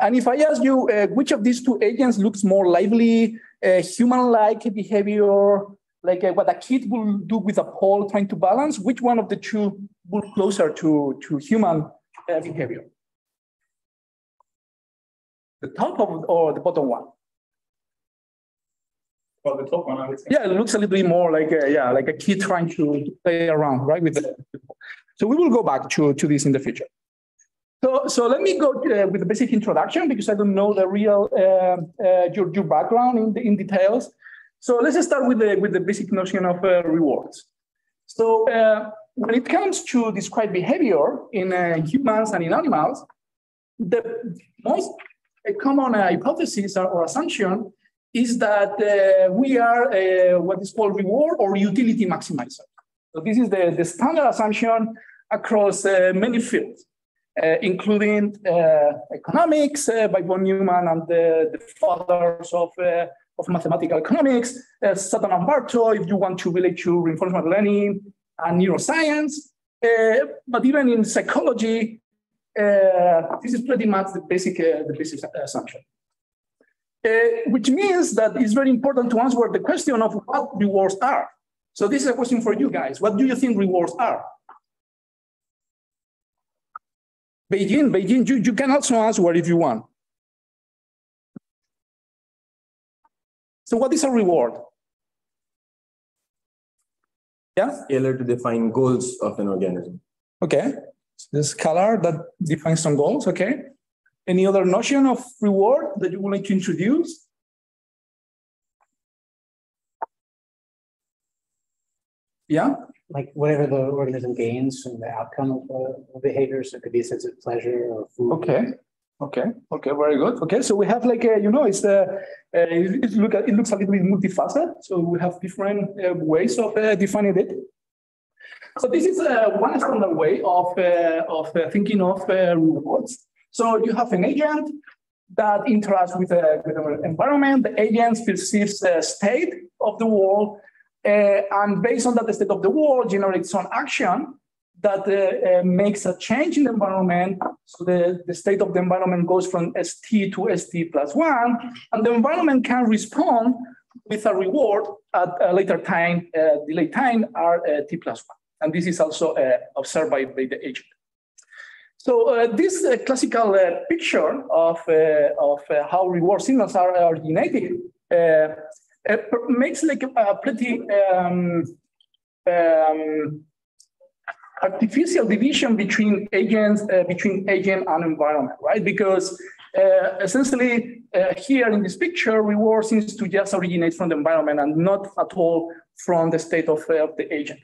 And if I ask you uh, which of these two agents looks more lively, uh, human-like behavior, like uh, what a kid will do with a pole trying to balance, which one of the two will closer to, to human uh, behavior? The top of, or the bottom one? Well, the top one, I would say. Yeah, it looks a little bit more like a, yeah, like a kid trying to play around, right? With the, so we will go back to, to this in the future. So, so let me go uh, with the basic introduction because I don't know the real uh, uh, your, your background in, the, in details. So let's start with the, with the basic notion of uh, rewards. So uh, when it comes to describe behavior in uh, humans and in animals, the most common hypothesis or, or assumption is that we are what is called reward or utility maximizer. So this is the, the standard assumption across many fields, Uh, including uh, economics uh, by von Neumann and the, the fathers of, uh, of mathematical economics, uh, Sutton and Barto, if you want to relate to reinforcement learning and neuroscience. but even in psychology, this is pretty much the basic, the basic assumption. Uh, which means that it's very important to answer the question of what rewards are. So this is a question for you guys. What do you think rewards are? Beijing, Beijing, you, you can also answer if you want. So what is a reward? Yeah? Scalar to define goals of an organism. Okay. The scalar that defines some goals, okay. Any other notion of reward that you would like to introduce? Yeah? Like whatever the organism gains from the outcome of the behavior. So it could be a sense of pleasure or food. Okay. Okay. Okay. Very good. Okay. So we have like a, you know, it's the uh, it, it look it looks a little bit multifaceted. So we have different uh, ways of uh, defining it. So this is uh, one standard way of uh, of uh, thinking of uh, rewards. So you have an agent that interacts with, uh, with the environment. The agent perceives the state of the world, uh, and based on that the state of the world, generates some action that uh, uh makes a change in the environment. So the, the state of the environment goes from ST to ST plus one, and the environment can respond with a reward at a later time, uh, delay time, are uh, T plus one. And this is also observed by, by the agent. So uh, this uh, classical uh, picture of, uh, of uh, how reward signals are originated uh, makes like a pretty um, um, artificial division between agents, between agent and environment, right? Because essentially here in this picture, reward seems to just originate from the environment and not at all from the state of, of the agent.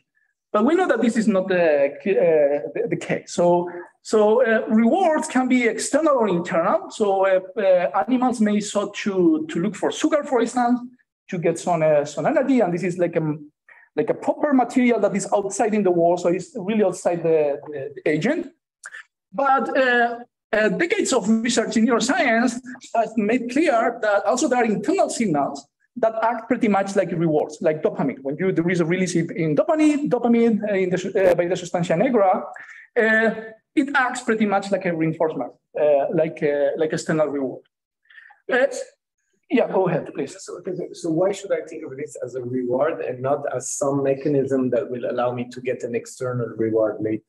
But we know that this is not the, uh, the, the, case. So, so uh, rewards can be external or internal. So uh, uh animals may sought to, to look for sugar, for instance, to get some, uh, some energy. And this is like a, like a proper material that is outside in the wall, So it's really outside the, the, the agent. But uh, decades of research in neuroscience has made clear that also there are internal signals that act pretty much like rewards, like dopamine. When you there is a release in dopamine, dopamine uh, in the, uh, by the substantia nigra, uh, it acts pretty much like a reinforcement, uh, like uh, like external reward. Uh, yeah, go ahead, please. So, so why should I think of this as a reward and not as some mechanism that will allow me to get an external reward later?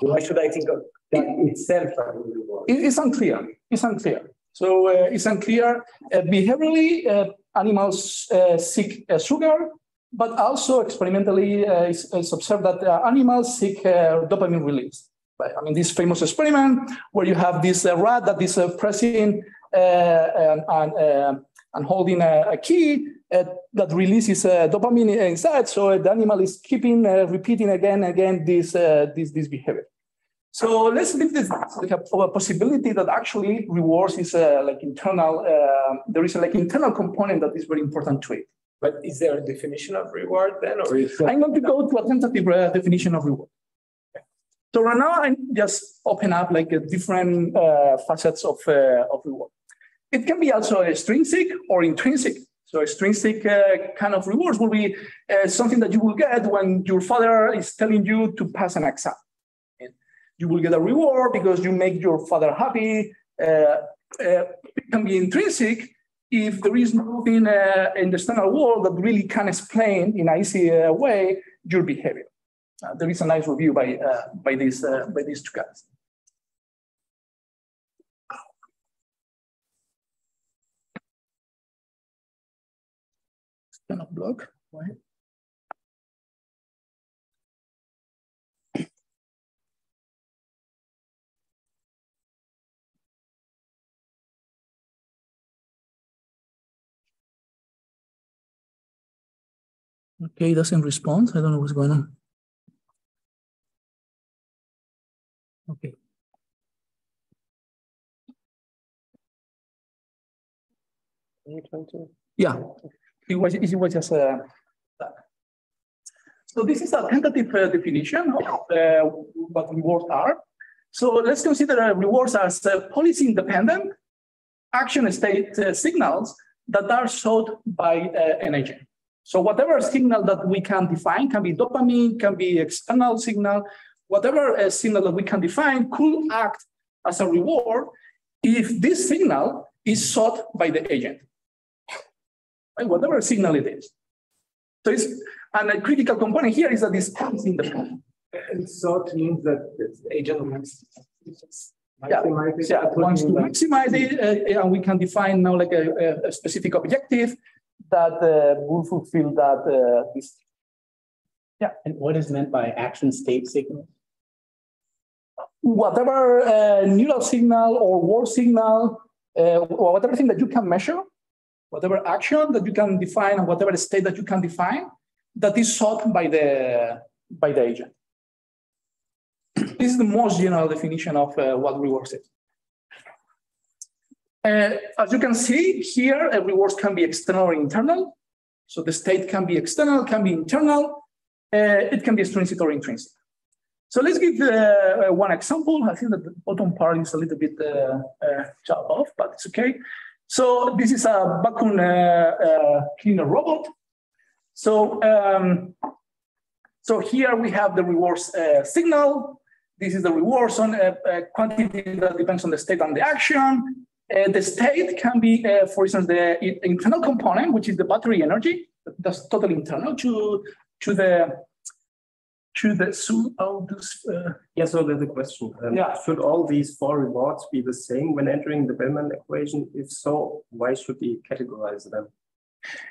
Why should I think of that itself as a reward? It's unclear. It's unclear. So uh, it's unclear. Uh, behaviorally, uh, animals uh, seek uh, sugar, but also experimentally, uh, it's, it's, observed that animals seek dopamine release. I mean, this famous experiment where you have this rat that is pressing and, and, and, holding a, a key that releases dopamine inside. So the animal is keeping repeating again and again this, this, this behavior. So let's leave this like a, a possibility that actually rewards is a, like internal. Uh, there is a like internal component that is very important to it. But is there a definition of reward then, or is I'm going to go to a tentative uh, definition of reward. So right now I just open up like different uh, facets of uh, of reward. It can be also extrinsic or intrinsic. So extrinsic uh, kind of rewards will be uh, something that you will get when your father is telling you to pass an exam you will get a reward because you make your father happy uh, uh, it can be intrinsic if there is nothing uh, in the external world that really can explain in an easy uh, way your behavior. There is a nice review by, by, uh, by these two guys. Kind of block, right? Okay, doesn't respond. I don't know what's going on. Okay. Yeah, it was, it was just uh. So this is a tentative uh, definition of uh, what rewards are. So let's consider uh, rewards as uh, policy independent action state uh, signals that are sought by an agent. So whatever signal that we can define can be dopamine, can be external signal, whatever signal that we can define could act as a reward if this signal is sought by the agent, right? whatever signal it is. So it's, and a critical component here is that this is independent. And sought means that the agent wants. Yeah, yeah, wants to maximize it, uh, and we can define now like a, a specific objective that uh, will fulfill that. Uh, this. Yeah. And what is meant by action state signal? Whatever uh, neural signal or word signal, uh, or whatever thing that you can measure, whatever action that you can define, and whatever state that you can define, that is sought by the by the agent. This is the most general definition of uh, what rewards is. Uh, as you can see here, uh, rewards can be external or internal. So the state can be external, can be internal. Uh, it can be extrinsic or intrinsic. So let's give uh, uh, one example. I think that the bottom part is a little bit uh, uh, off, but it's okay. So this is a vacuum uh, uh, cleaner robot. So, um, so here we have the rewards uh, signal. This is the rewards on a, quantity that depends on the state and the action. The state can be, for instance, the internal component, which is the battery energy. That's totally internal to to the to the so oh, this, uh, Yeah, so there's a question. Um, Yeah. Should all these four rewards be the same when entering the Bellman equation? If so, why should we categorize them?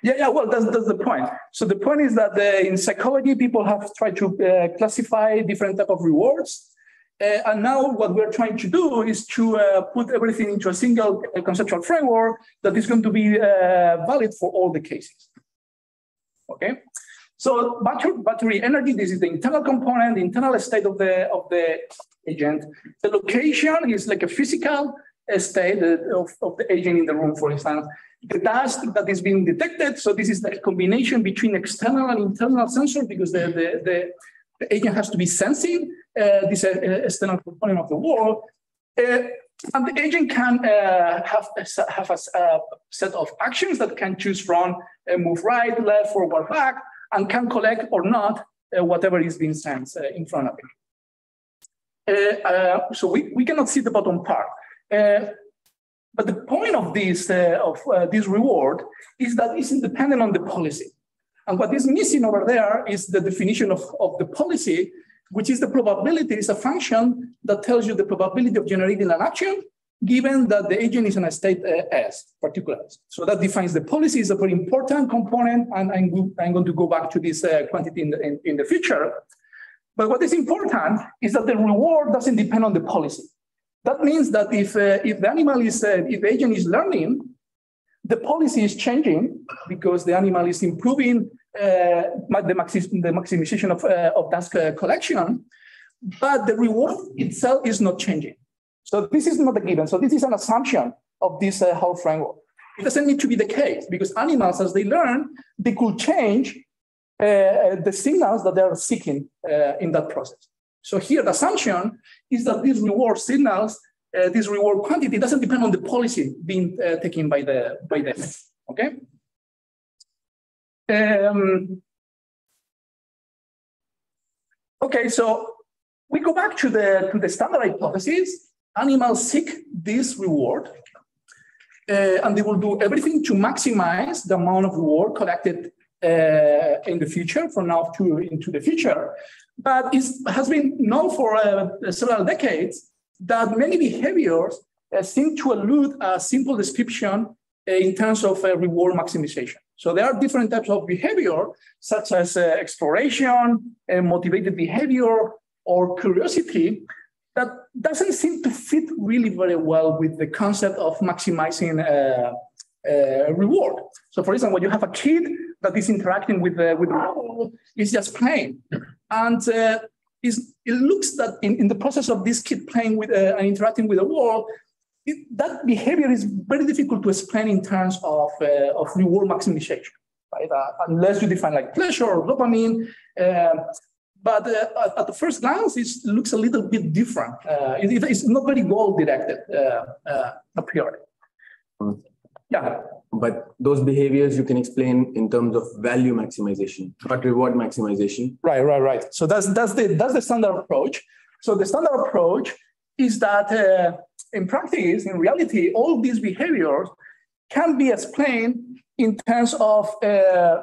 Yeah, yeah, well, that's, that's the point. So the point is that uh, in psychology, people have tried to uh, classify different type of rewards. Uh, and now what we're trying to do is to uh, put everything into a single uh, conceptual framework that is going to be uh, valid for all the cases. Okay. So battery, battery energy, this is the internal component, the internal state of the, of the agent. The location is like a physical uh, state of, of the agent in the room, for instance the dust that is being detected. So this is the combination between external and internal sensor because the, the, the, the agent has to be sensing uh, this uh, external component of the world. Uh, and the agent can uh, have, have a set of actions that can choose from uh, move right, left, forward, back, and can collect or not uh, whatever is being sensed uh, in front of it. Uh, so we, we cannot see the bottom part. But the point of this of this reward is that it's independent on the policy. And what is missing over there is the definition of, of the policy, which is the probability, is a function that tells you the probability of generating an action given that the agent is in a state uh, S, particular. So that defines the policy is a very important component, and I'm, I'm going to go back to this uh, quantity in the, in, in the future. But what is important is that the reward doesn't depend on the policy. That means that if, uh, if the animal is, uh, if the agent is learning, the policy is changing because the animal is improving uh, the, maxi- the maximization of, uh, of task collection, but the reward itself is not changing. So this is not a given. So this is an assumption of this uh, whole framework. It doesn't need to be the case because animals, as they learn, they could change uh, the signals that they are seeking uh, in that process. So here, the assumption is that these reward signals, uh, this reward quantity, doesn't depend on the policy being uh, taken by the by them. Okay. Um, okay, so we go back to the to the standard hypothesis, animals seek this reward, uh, and they will do everything to maximize the amount of reward collected uh, in the future, from now to into the future. But it has been known for uh, several decades that many behaviors uh, seem to elude a simple description uh, in terms of uh, reward maximization. So there are different types of behavior, such as exploration, motivated behavior, or curiosity, that doesn't seem to fit really very well with the concept of maximizing uh, uh, reward. So, for example, when you have a kid that is interacting with the with the world, it's just playing, and uh, it looks that in, in the process of this kid playing with uh, and interacting with the world, it, that behavior is very difficult to explain in terms of uh, of reward maximization, right? Uh, unless you define like pleasure or dopamine. But uh, at the first glance, it looks a little bit different. Uh, it, it's not very goal directed uh, a priori. Yeah. But those behaviors you can explain in terms of value maximization, not reward maximization. Right, right, right. So that's that's the that's the standard approach. So the standard approach is that uh, in practice, in reality, all these behaviors can be explained in terms of uh,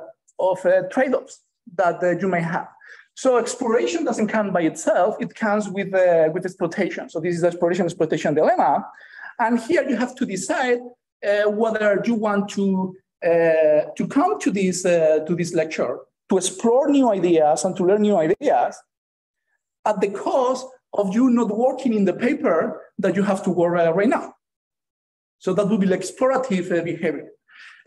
of uh, trade-offs that you may have. So exploration doesn't come by itself, it comes with, uh, with exploitation. So this is the exploration exploitation dilemma. And here you have to decide uh, whether you want to, uh, to come to this, uh, to this lecture to explore new ideas and to learn new ideas at the cost of you not working in the paper that you have to work uh, right now. So that would be explorative uh, behavior.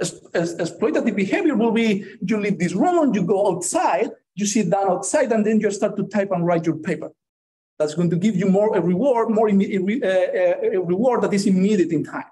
Exploitative behavior will be you leave this room, you go outside, you sit down outside, and then you start to type and write your paper. That's going to give you more a reward, more uh, a reward that is immediate in time.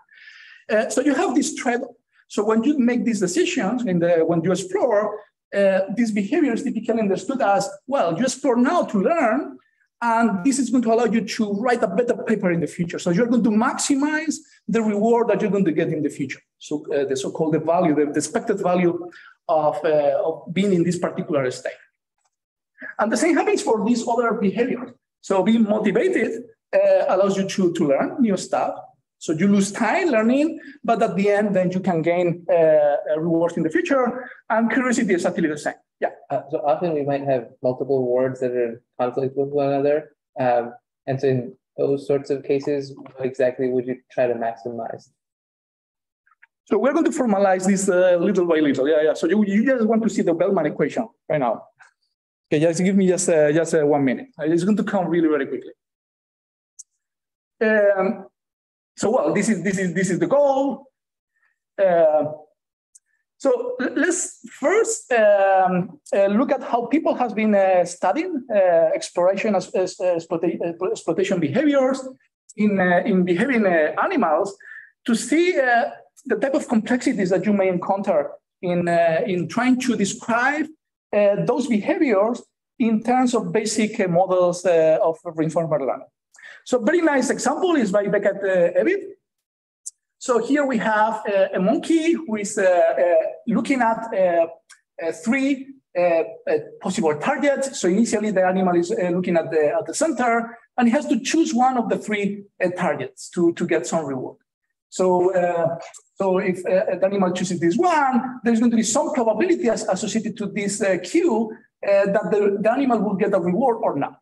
Uh, so you have this trade. So when you make these decisions and the, when you explore, uh, this behavior is typically understood as well. You explore now to learn, and this is going to allow you to write a better paper in the future. So you're going to maximize the reward that you're going to get in the future. So uh, the so-called the value, the, the expected value of, uh, of being in this particular state. And the same happens for these other behaviors. So being motivated uh, allows you to, to learn new stuff. So you lose time learning, but at the end, then you can gain uh, rewards in the future. And curiosity is actually the same. Yeah. Uh, so often we might have multiple rewards that are in conflict with one another. Um, and so in those sorts of cases, what exactly would you try to maximize? So we're going to formalize this uh, little by little. Yeah, yeah. So you, you just want to see the Bellman equation right now. Okay, just give me just uh, just uh, one minute. It's going to come really very quickly. Um, so well, this is this is this is the goal. Uh, so let's first um, uh, look at how people has been uh, studying uh, exploration as, as exploitation behaviors in in behaving animals to see the type of complexities that you may encounter in in trying to describe those behaviors in terms of basic uh, models uh, of reinforcement learning. So very nice example is by Becket Ebitz. So here we have a monkey who is looking at three uh, possible targets. So initially the animal is uh, looking at the, at the center and he has to choose one of the three uh, targets to, to get some reward. So so if uh, the animal chooses this one, there's going to be some probability as, associated to this uh, cue uh, that the, the animal will get a reward or not.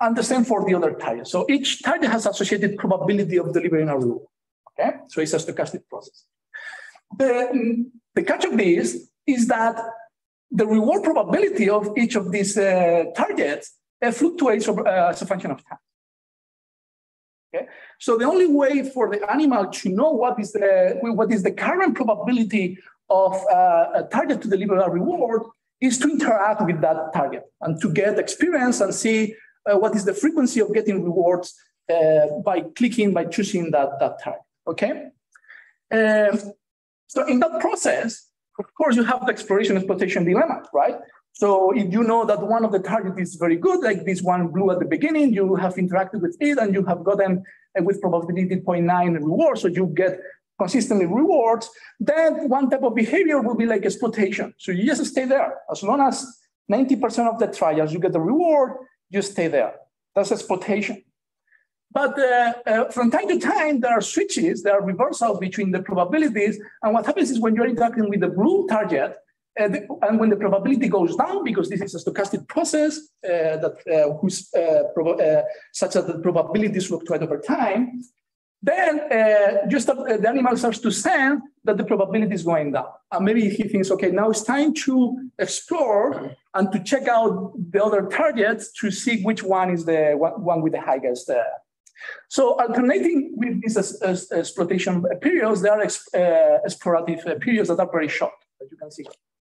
And the same for the other target. So each target has associated probability of delivering a reward. Okay, so it's a stochastic process. The, the catch of this is that the reward probability of each of these uh, targets uh, fluctuates over, uh, as a function of time. Okay? So the only way for the animal to know what is the, what is the current probability of uh, a target to deliver a reward is to interact with that target and to get experience and see uh, what is the frequency of getting rewards uh, by clicking, by choosing that, that target, okay? Um, so in that process, of course, you have the exploration exploitation dilemma, right? So if you know that one of the targets is very good, like this one blue at the beginning, you have interacted with it and you have gotten uh, with probability 0.9 rewards, so you get consistently rewards, then one type of behavior will be like exploitation. So you just stay there. As long as 90% of the trials you get the reward, you stay there. That's exploitation. But uh, uh, from time to time, there are switches, there are reversals between the probabilities. And what happens is when you're interacting with the blue target, the, and when the probability goes down, because this is a stochastic process uh, that uh, whose uh, uh, such that the probabilities fluctuate over time, then just uh, the animal starts to sense that the probability is going down. And maybe he thinks, okay, now it's time to explore and to check out the other targets to see which one is the one with the highest. So alternating with these ex- ex- exploitation periods, there are ex- explorative periods that are very short, as you can see.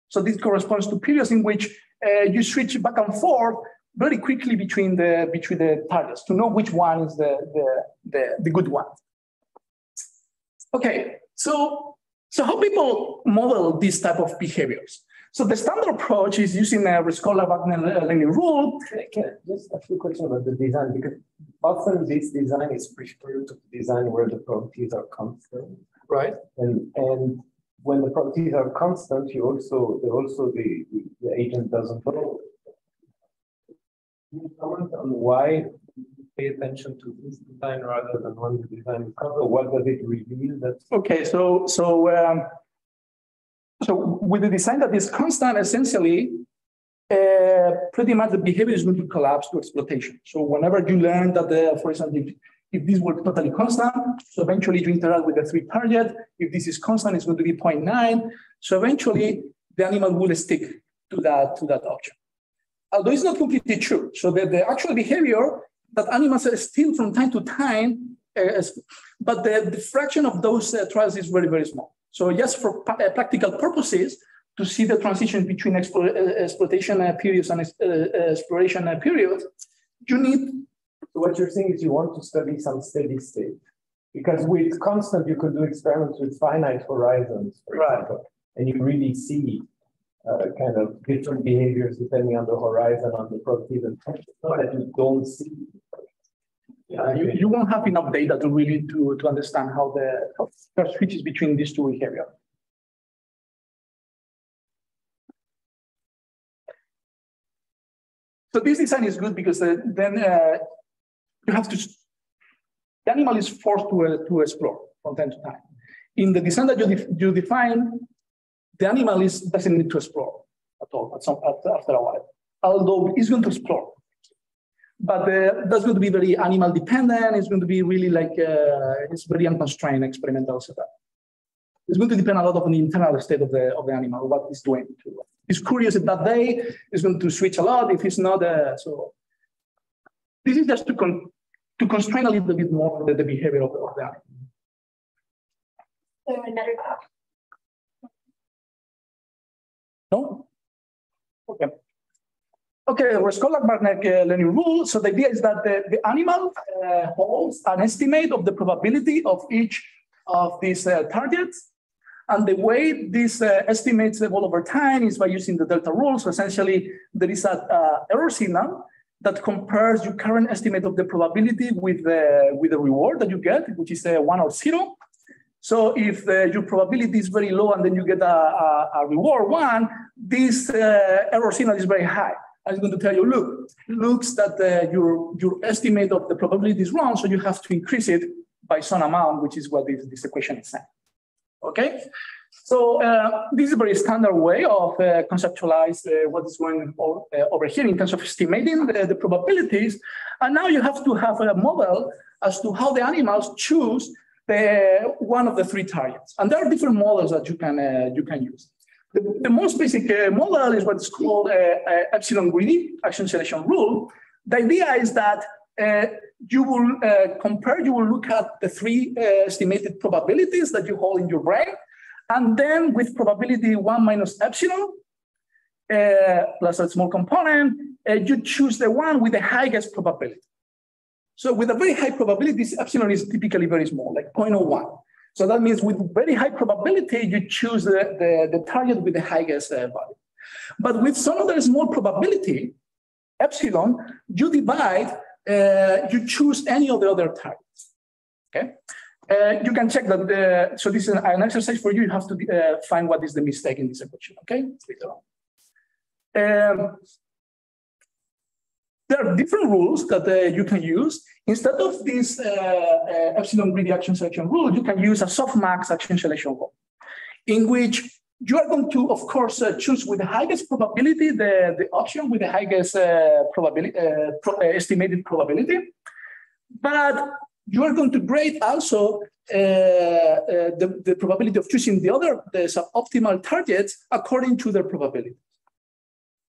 So this corresponds to periods in which uh, you switch back and forth very quickly between the between the targets to know which one is the the the, the good one. Okay, so so how people model this type of behaviors? So the standard approach is using a Rescorla-Wagner linear rule. Can- Just a few questions about the design, because often this design is preferred to the design where the properties are constant. Right. And, and when the properties are constant, you also, they also, the, the- the agent doesn't know. Comment on why pay attention to this design rather than when the design is? What does it reveal that? Okay, so so um, so with the design that is constant, essentially, uh, pretty much the behavior is going to collapse to exploitation. So whenever you learn that, the, for example, if, this were totally constant, so eventually you interact with the three target. If this is constant, it's going to be 0.9. So eventually the animal will stick to that to that object. Although it's not completely true. So the, the actual behavior that animals still from time to time, uh, but the, the fraction of those uh, trials is very, very small. So just for uh, practical purposes, to see the transition between explo- uh, exploitation periods and uh, exploration periods, you need So what you're saying is you want to study some steady state. Because with constant, you could do experiments with finite horizons, for Right. example. And you really see uh, kind of different behaviors depending on the horizon, on the properties and that you don't see. Uh, you, you won't have enough data to really to, to understand how the how there switches between these two behaviors. So this design is good because uh, then uh, you have to, the animal is forced to, uh, to explore from time to time. In the design that you, you define, the animal is, doesn't need to explore at all at some, at, after a while, although it's going to explore but uh, that's going to be very animal dependent. It's going to be really like uh, it's very unconstrained experimental setup. It's going to depend a lot on the internal state of the of the animal, what it's doing. To, it's curious that day it's going to switch a lot. If it's not, uh, so this is just to con- to constrain a little bit more the, the behavior of the, of the animal. So another No? Okay. Okay, Rescorla-Barnett uh, linear rule. So the idea is that the, the animal uh, holds an estimate of the probability of each of these uh, targets. And the way these uh, estimates evolve over time is by using the delta rule. So essentially, there is an error signal that compares your current estimate of the probability with the, with the reward that you get, which is a one or zero. So if uh, your probability is very low and then you get a, a, a reward one, this uh, error signal is very high. And it's going to tell you, look, looks that uh, your, your estimate of the probability is wrong, so you have to increase it by some amount, which is what this, this equation is saying. Okay? So uh, this is a very standard way of uh, conceptualize uh, what is going on uh, over here in terms of estimating the, the probabilities. And now you have to have a model as to how the animals choose the one of the three targets. And there are different models that you can uh, you can use. The, the most basic uh, model is what's called epsilon greedy action selection rule. The idea is that you will compare, you will look at the three estimated probabilities that you hold in your brain, and then with probability one minus epsilon uh, plus a small component, uh, you choose the one with the highest probability. So with a very high probability, this epsilon is typically very small, like 0.01. So that means with very high probability, you choose the, the, the target with the highest uh, value. But with some other small probability, epsilon, you divide, uh, you choose any of the other targets. Okay. Uh, you can check that. The, so this is an, an exercise for you. You have to uh, find what is the mistake in this equation. Okay. Later on. Um, there are different rules that uh, you can use. Instead of this uh, uh, epsilon greedy action selection rule, you can use a softmax action selection rule, in which you are going to, of course, uh, choose with the highest probability the, the option with the highest uh, probability, uh, pro estimated probability. But you are going to grade also the, the probability of choosing the other, the suboptimal targets according to their probability.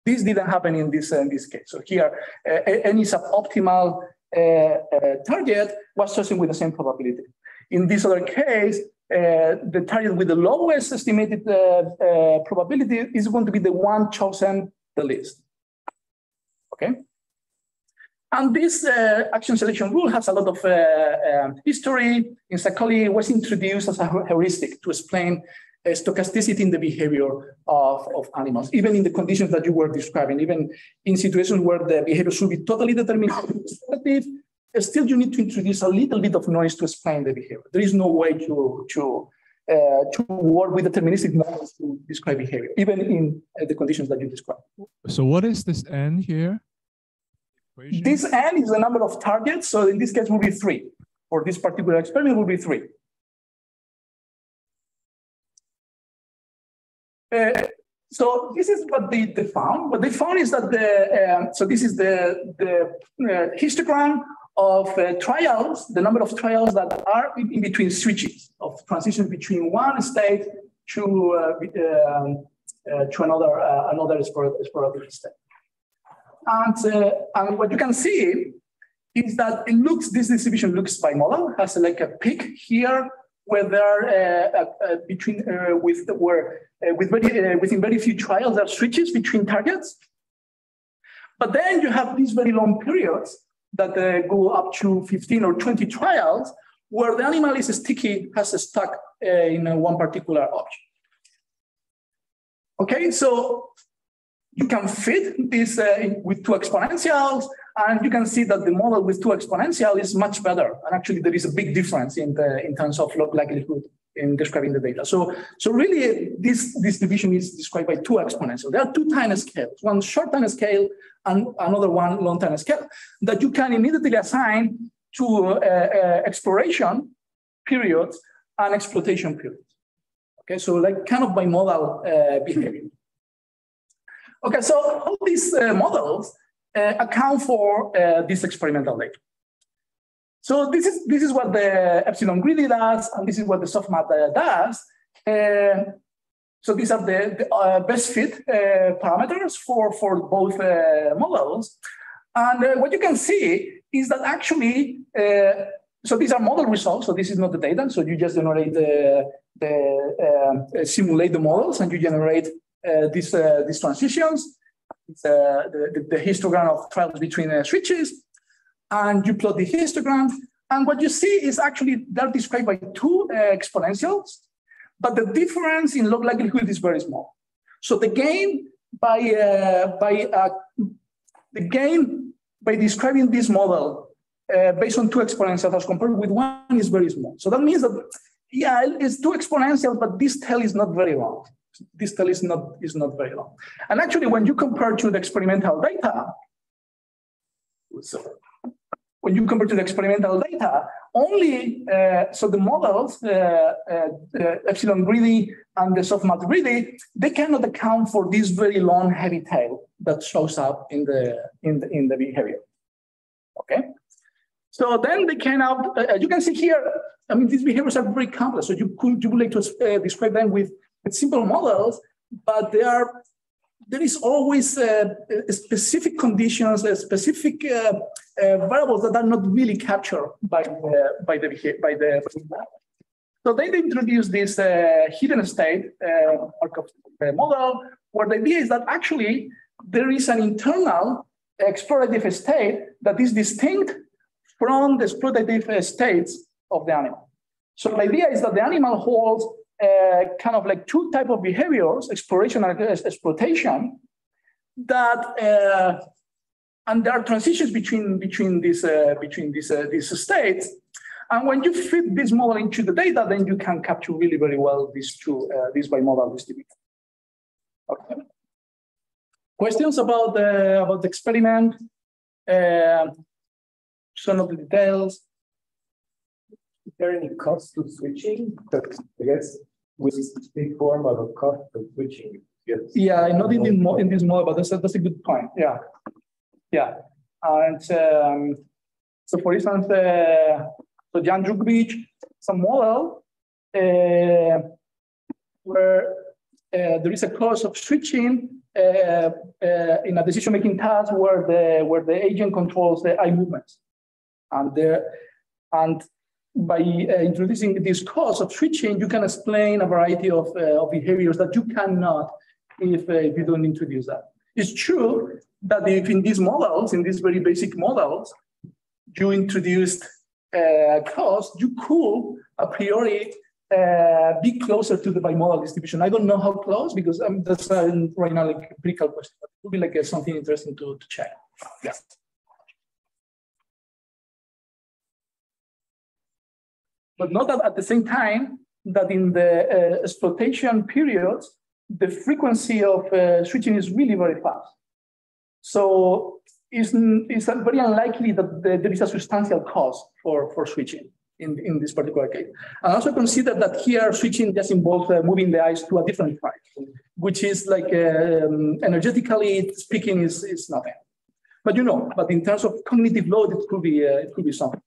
This didn't happen in this, uh, in this case. So here, uh, any suboptimal uh, uh, target was chosen with the same probability. In this other case, uh, the target with the lowest estimated uh, probability is going to be the one chosen the least. Okay. And this uh, action selection rule has a lot of uh, uh, history. In psychology, it was introduced as a heuristic to explain stochasticity in the behavior of, of animals, even in the conditions that you were describing, even in situations where the behavior should be totally determined, still you need to introduce a little bit of noise to explain the behavior. There is no way to, to, uh, to work with deterministic models to describe behavior, even in uh, the conditions that you describe. So what is this n here? This n is the number of targets. So in this case, will be three. For this particular experiment, will be three. Uh, so this is what they, they, found. What they found is that the um, so this is the the uh, histogram of uh, trials, the number of trials that are in, in between switches of transition between one state to uh, um, uh, to another uh, another exploratory state. And uh, and what you can see is that it looks this distribution looks bimodal has like a peak here where there uh, uh, uh between uh, with where uh, with very within very few trials there are switches between targets. But then you have these very long periods that go up to 15 or 20 trials where the animal is sticky, has stuck in one particular object. Okay, so you can fit this uh, with two exponentials, and you can see that the model with two exponential is much better. And actually, there is a big difference in the in terms of log likelihood in describing the data. So, so really, this distribution is described by two exponential. There are two time scales, one short time scale and another one long time scale that you can immediately assign to uh, uh, exploration periods and exploitation periods. Okay, so like kind of bimodal uh, behavior. Okay, so all these uh, models uh, account for uh, this experimental data. So this is this is what the epsilon greedy does, and this is what the softmax does. Uh, so these are the, the uh, best fit uh, parameters for, for both models. And what you can see is that actually, so these are model results. So this is not the data. So you just generate the, the simulate the models and you generate uh, these, uh, these transitions. Uh, the, the, histogram of trials between switches. And you plot the histogram. And what you see is actually they're described by two exponentials, but the difference in log likelihood is very small. So the gain by, by the gain by describing this model uh, based on two exponentials as compared with one is very small. So that means that, yeah, it's two exponentials, but this tail is not very long this tail is not, is not very long. And actually, when you compare to the experimental data, so when you compare to the experimental data, only, uh, so the models, uh, uh, epsilon greedy and the softmax greedy, they cannot account for this very long, heavy tail that shows up in the, in the, in the behavior. Okay? So then they cannot, uh, you can see here, I mean, these behaviors are very complex. So you could, you would like to uh, describe them with with simple models, but there are there is always uh, specific conditions, uh, specific uh, uh, variables that are not really captured by the by the by the. So they introduced this hidden state model, where the idea is that actually there is an internal explorative state that is distinct from the explorative states of the animal. So the idea is that the animal holds uh, kind of like two type of behaviors, exploration and exploitation, that uh, and there are transitions between between these uh, between these uh, these states. And when you fit this model into the data, then you can capture really very well these two uh, these bimodal distribution. Okay. Questions about the about the experiment? Um some of the details. Is there any cost to switching? But I guess with this big form of a cost of switching. Yes. Yeah, not in, the mo- in this model, but that's a, that's a good point. Yeah. Yeah. And um, so, for instance, uh, so Jan some model uh, where uh, there is a cost of switching uh, uh, in a decision-making task where the where the agent controls the eye movements, and the and by uh, introducing this cost of switching, you can explain a variety of, uh, of behaviors that you cannot if, uh, if you don't introduce that. It's true that if in these models, in these very basic models, you introduced uh, cost, you could a priori uh, be closer to the bimodal distribution. I don't know how close because um, that's uh, right now like a critical question. But it would be like uh, something interesting to, to check. Yeah. But not at, at the same time that in the uh, exploitation periods, the frequency of uh, switching is really very fast. So it's, it's very unlikely that the, there is a substantial cost for, for switching in, in this particular case. And also consider that here switching just involves uh, moving the eyes to a different side, which is like um, energetically speaking is, is nothing. But you know, but in terms of cognitive load, it could be, uh, it could be something.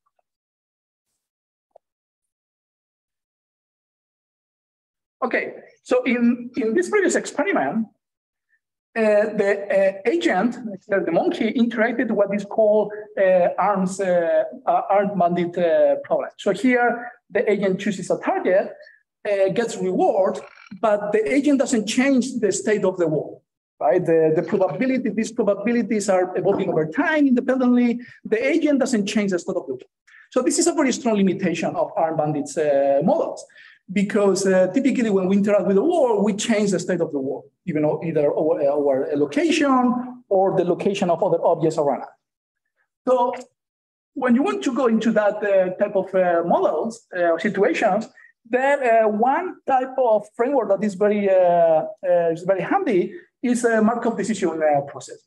Okay, so in, in this previous experiment, uh, the uh, agent, the monkey, interacted with what is called uh, arms uh, uh, armed bandit uh, problem. So here, the agent chooses a target, gets reward, but the agent doesn't change the state of the world. Right, the, the probability, these probabilities are evolving over time independently. The agent doesn't change the state of the world. So this is a very strong limitation of armed bandits models because uh, typically when we interact with the world, we change the state of the world, even though either our, our location or the location of other objects around us. So when you want to go into that uh, type of uh, models uh, situations, then uh, one type of framework that is very uh, is very handy is a Markov decision process.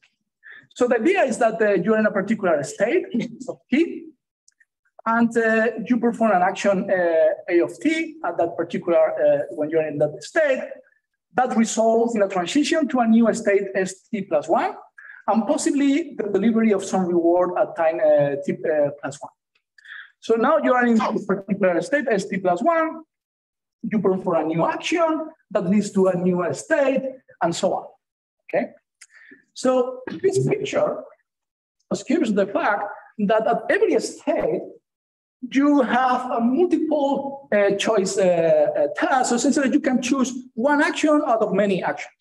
So the idea is that you're in a particular state T, and uh, you perform an action uh, A of t at that particular, uh, when you're in that state, that results in a transition to a new state st plus one, and possibly the delivery of some reward at time uh, t uh, plus one. So now you are in this particular state st plus one, you perform a new action that leads to a new state, and so on, okay? So this picture obscures the fact that at every state, you have a multiple uh, choice uh, uh, task. So essentially, you can choose one action out of many actions.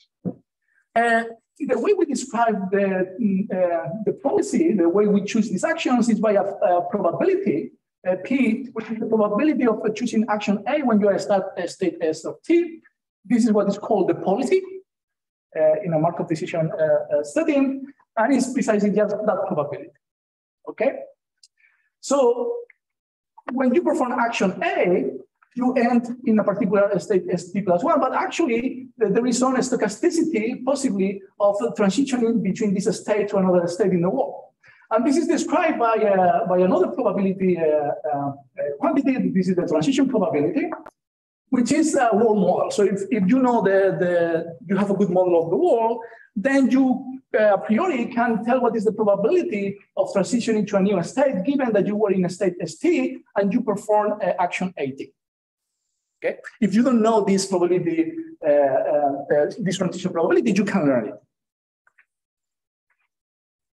And the way we describe the, uh, the policy, the way we choose these actions is by a, a probability, P, which is the probability of choosing action A when you are at state S of T. This is what is called the policy uh, in a Markov decision uh, setting, and it's precisely just that probability. Okay? So when you perform action A, you end in a particular state ST plus one, but actually there is some stochasticity possibly of transitioning between this state to another state in the world. And this is described by, uh, by another probability uh, uh, quantity. This is the transition probability, which is a world model. So if, if you know the, the, you have a good model of the world, then you uh, a priori can tell what is the probability of transitioning to a new state, given that you were in a state ST and you perform uh, action AT. Okay, if you don't know this probability, uh, uh this transition probability, you can learn it.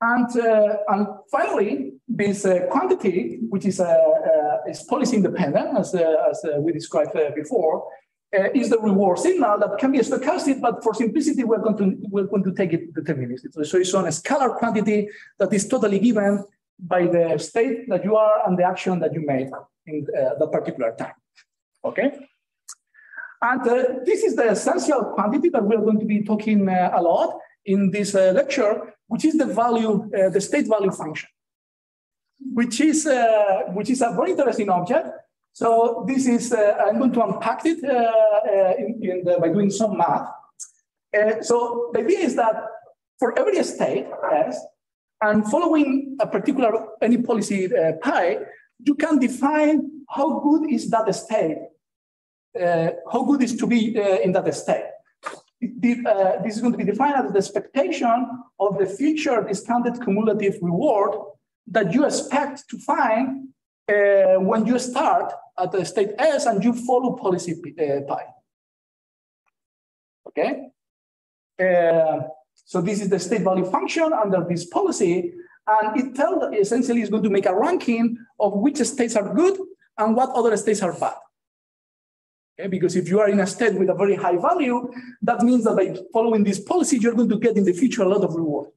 And, uh, and finally, this quantity, which is, is policy independent, as, as we described before, uh, is the reward signal that can be stochastic, but for simplicity, we're going to, we're going to take it deterministic. So it's on a scalar quantity that is totally given by the state that you are and the action that you made in uh, that particular time. Okay? And uh, this is the essential quantity that we're going to be talking uh, a lot in this uh, lecture, which is the value, uh, the state value function, which is, which is a very interesting object so this is, uh, I'm going to unpack it uh, uh, in, in the, by doing some math. Uh, so the idea is that for every state S, And following a particular any policy uh, pi, you can define how good is that state, uh, how good is to be uh, in that state. Uh, this is going to be defined as the expectation of the future discounted cumulative reward that you expect to find uh, when you start at the state S and you follow policy uh, pi. Okay? Uh, so this is the state value function under this policy, and it tells essentially is going to make a ranking of which states are good and what other states are bad. Okay, because if you are in a state with a very high value, that means that by following this policy, you're going to get in the future a lot of reward.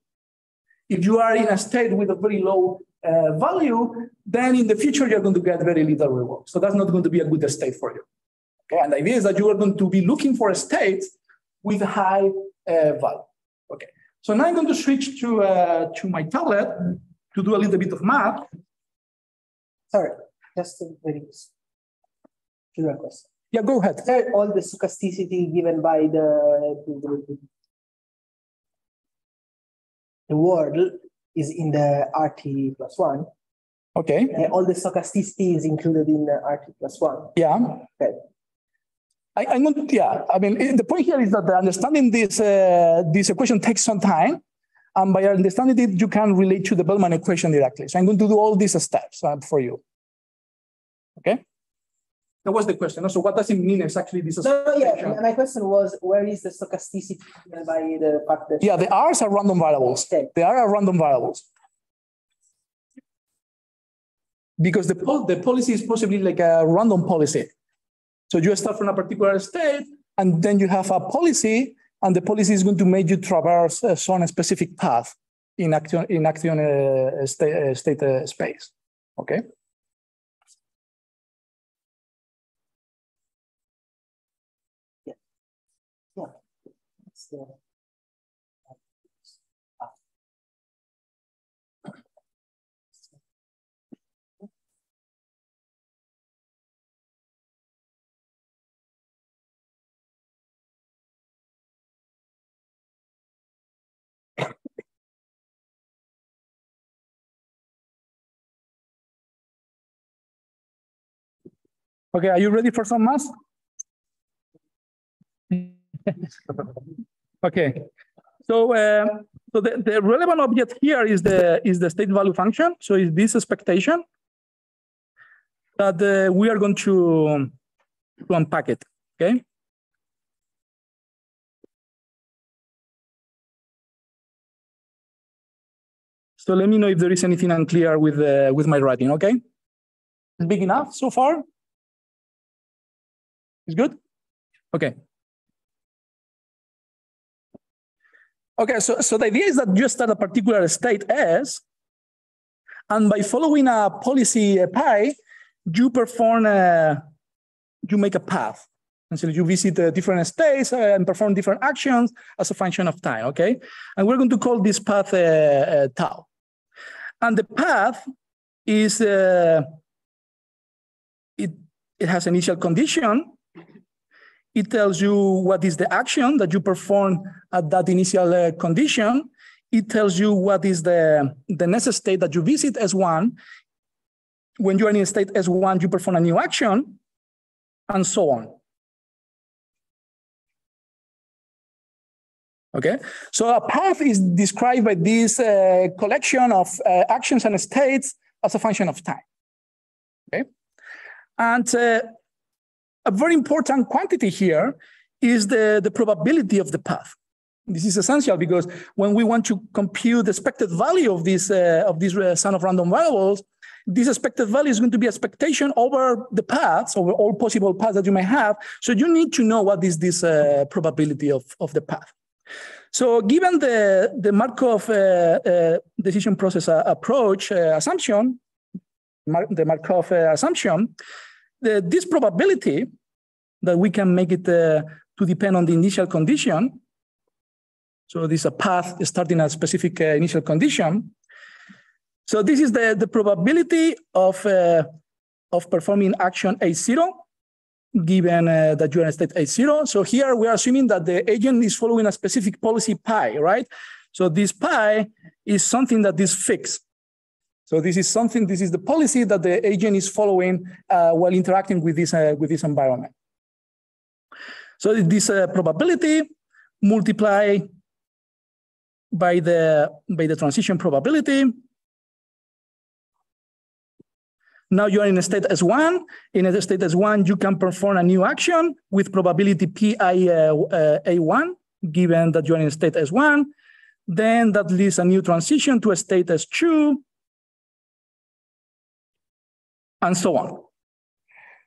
If you are in a state with a very low uh, value, then in the future you're going to get very little reward. So that's not going to be a good state for you. Okay, and the idea is that you are going to be looking for a state with high uh, value. Okay, so now I'm going to switch to uh, to my tablet to do a little bit of math. Sorry, just a very question. Yeah, go ahead. All the stochasticity given by the the, world is in the RT plus one. Okay. Uh, all the stochasticity is included in the RT plus one. Yeah. Okay. I, I'm going yeah, I mean, the point here is that understanding this, uh, this equation takes some time. And by understanding it, you can relate to the Bellman equation directly. So I'm going to do all these steps uh, for you. That was the question. So what does it mean exactly this No, no, yeah. My question was, where is the stochasticity by the fact that? Yeah, the R's are random variables. Okay. They are random variables. Because the, pol- the policy is possibly like a random policy. So you start from a particular state, and then you have a policy, and the policy is going to make you traverse uh, some specific path in action in action uh, state, uh, state uh, space. Okay. Okay. Are you ready for some math? okay. So, uh, so the, the relevant object here is the is the state value function. So is this expectation that uh, we are going to, to unpack it. Okay. So let me know if there is anything unclear with uh, with my writing. Okay. Big enough so far. It's good. Okay. Okay, so, so the idea is that you start a particular state S, and by following a policy uh, pi, you perform a, you make a path. And so you visit uh, different states uh, and perform different actions as a function of time, okay? And we're going to call this path uh, uh, tau. And the path is, uh, it, it has initial condition, it tells you what is the action that you perform at that initial uh, condition. It tells you what is the, the next state that you visit S1. When you are in state S1, you perform a new action, and so on. Okay, so a path is described by this uh, collection of uh, actions and states as a function of time. Okay, and uh, a very important quantity here is the, the probability of the path. This is essential because when we want to compute the expected value of this, uh, of this uh, sum of random variables, this expected value is going to be expectation over the paths, over all possible paths that you may have. So you need to know what is this uh, probability of, of the path. So given the, the Markov uh, uh, decision process approach assumption, Mar the Markov assumption, the, this probability that we can make it uh, to depend on the initial condition. So this is a path starting at a specific uh, initial condition. So this is the, the probability of, uh, of performing action A0, given uh, that you are in state A0. So here we are assuming that the agent is following a specific policy pi, right? So this pi is something that is fixed. So this is something, this is the policy that the agent is following uh, while interacting with this, uh, with this environment. So this uh, probability multiply by the, by the transition probability. Now you are in a state S1. In a state S1, you can perform a new action with probability pi uh, uh, A1, given that you are in a state S1. Then that leads a new transition to a state S2, and so on.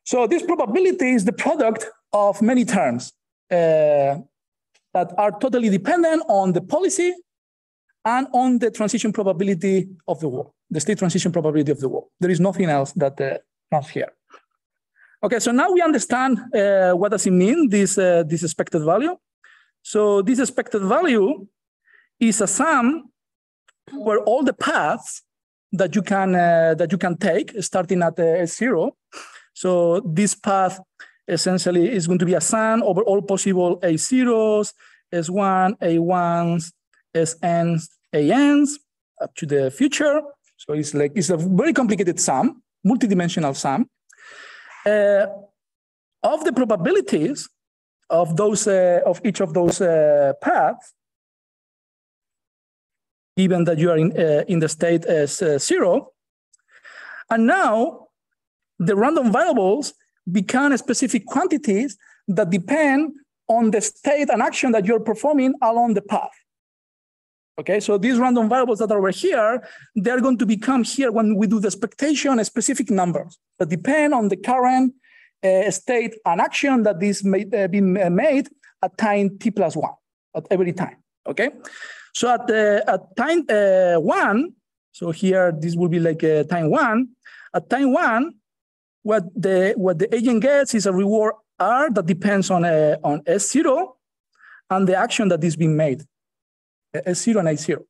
So this probability is the product of many terms uh, that are totally dependent on the policy and on the transition probability of the wall, the state transition probability of the wall. There is nothing else that uh, comes here. Okay, so now we understand uh, what does it mean, this, uh, this expected value. So this expected value is a sum where all the paths that you can uh, that you can take starting at uh, S0. So this path essentially it's going to be a sum over all possible A0s, S1, A1s, SNs, ANs up to the future. So it's like it's a very complicated sum, multidimensional sum. Uh, of the probabilities of those uh, of each of those uh, paths, given that you are in, uh, in the state as uh, zero. And now the random variables become specific quantities that depend on the state and action that you're performing along the path. Okay, so these random variables that are over here, they're going to become here when we do the expectation specific numbers that depend on the current uh, state and action that is made, uh, being made at time t plus one, at every time, okay? So at, the, at time uh, one, so here this will be like uh, time one, at time one, what the, what the agent gets is a reward R that depends on, uh, on S0 and the action that is being made. S0 and A0.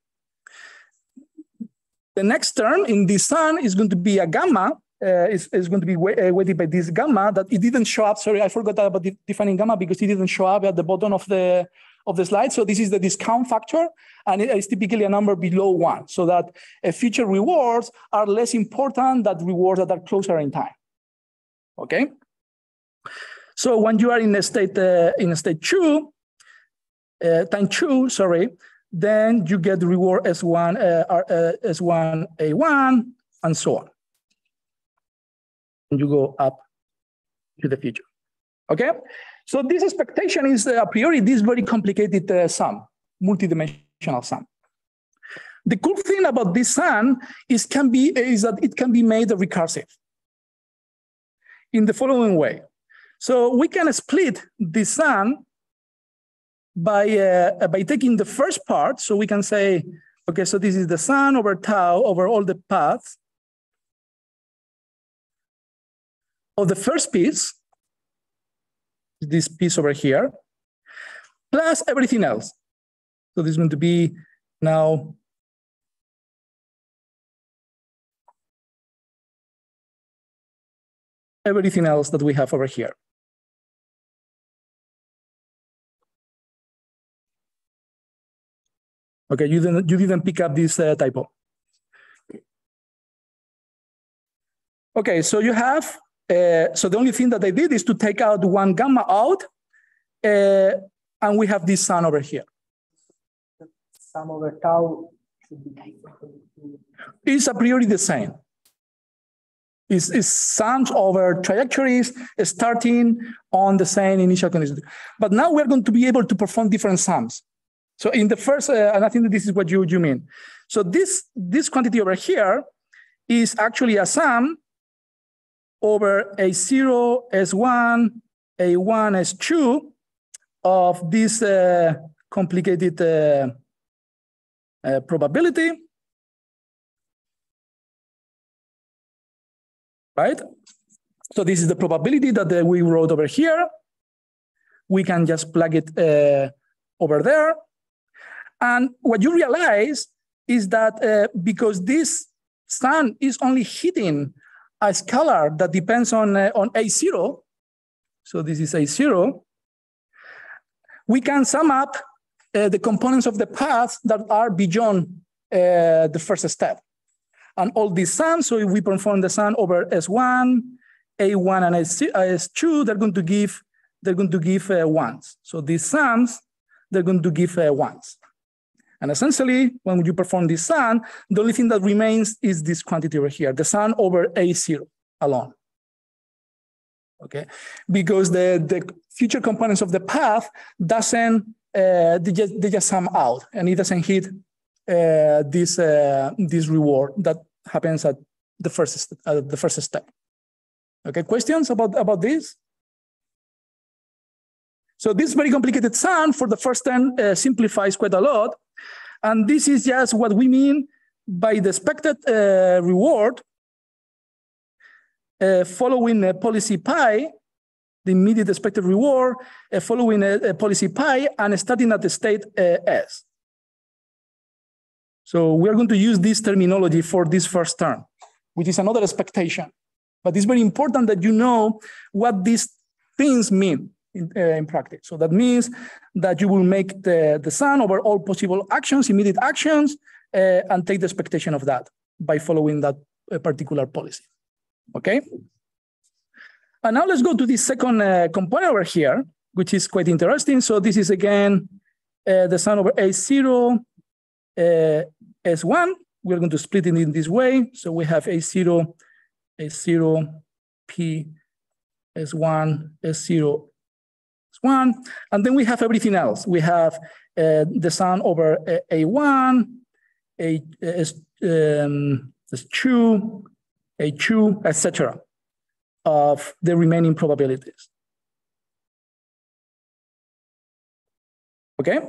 The next term in this sum is going to be a gamma. Uh, is, is going to be uh, weighted by this gamma that it didn't show up. Sorry, I forgot about defining gamma because it didn't show up at the bottom of the of the slide. So this is the discount factor, and it is typically a number below one, so that uh, future rewards are less important than rewards that are closer in time. Okay. So when you are in a state uh, in a state two, uh, time two, sorry, then you get the reward S1, uh, S1, uh, A1, and so on. And you go up to the future. Okay? So this expectation is uh, a priori this very complicated uh, sum, multidimensional sum. The cool thing about this sum is, can be, is that it can be made recursive in the following way. So we can split this sum by, uh, by taking the first part. So we can say, okay, so this is the sum over tau over all the paths of the first piece, this piece over here, plus everything else. So this is going to be now everything else that we have over here. Okay, you didn't you didn't pick up this uh, typo. Okay, so you have uh, so the only thing that I did is to take out one gamma out, uh, and we have this sum over here. Sum over tau is a priori the same. Is sums over trajectories starting on the same initial condition. But now we're going to be able to perform different sums. So in the first, uh, and I think this is what you, you mean. So this, this quantity over here is actually a sum over A0, S1, A1, S2 of this uh, complicated uh, uh, probability. Right? So this is the probability that uh, we wrote over here. We can just plug it uh, over there. And what you realize is that uh, because this sum is only hitting a scalar that depends on, uh, on A0, so this is A0, we can sum up uh, the components of the path that are beyond uh, the first step. And all these sums, so if we perform the sum over S1, A1 and S2, they're going to give, they're going to give uh, ones. So these sums, they're going to give uh, ones. And essentially, when you perform this sum, the only thing that remains is this quantity over here, the sum over A0 alone. Okay, because the, the future components of the path doesn't, uh, they, just, they just sum out and it doesn't hit uh, this, uh, this reward that happens at the first, the first step. Okay, questions about, about this? So this very complicated sum for the first time uh, simplifies quite a lot. And this is just what we mean by the expected uh, reward uh, following a policy pi, the immediate expected reward, uh, following a, a, policy pi and starting at the state uh, S. So we are going to use this terminology for this first term, which is another expectation. But it's very important that you know what these things mean in, uh, in practice. So that means that you will make the, the sum over all possible actions, immediate actions, uh, and take the expectation of that by following that uh, particular policy. Okay? And now let's go to the second uh, component over here, which is quite interesting. So this is again uh, the sum over A0 uh, S1. We're going to split it in this way. So we have A0, A0, P, S1, S0, S1. And then we have everything else. We have uh, the sum over A1, A, S, um, S2, A2, etc. of the remaining probabilities. Okay,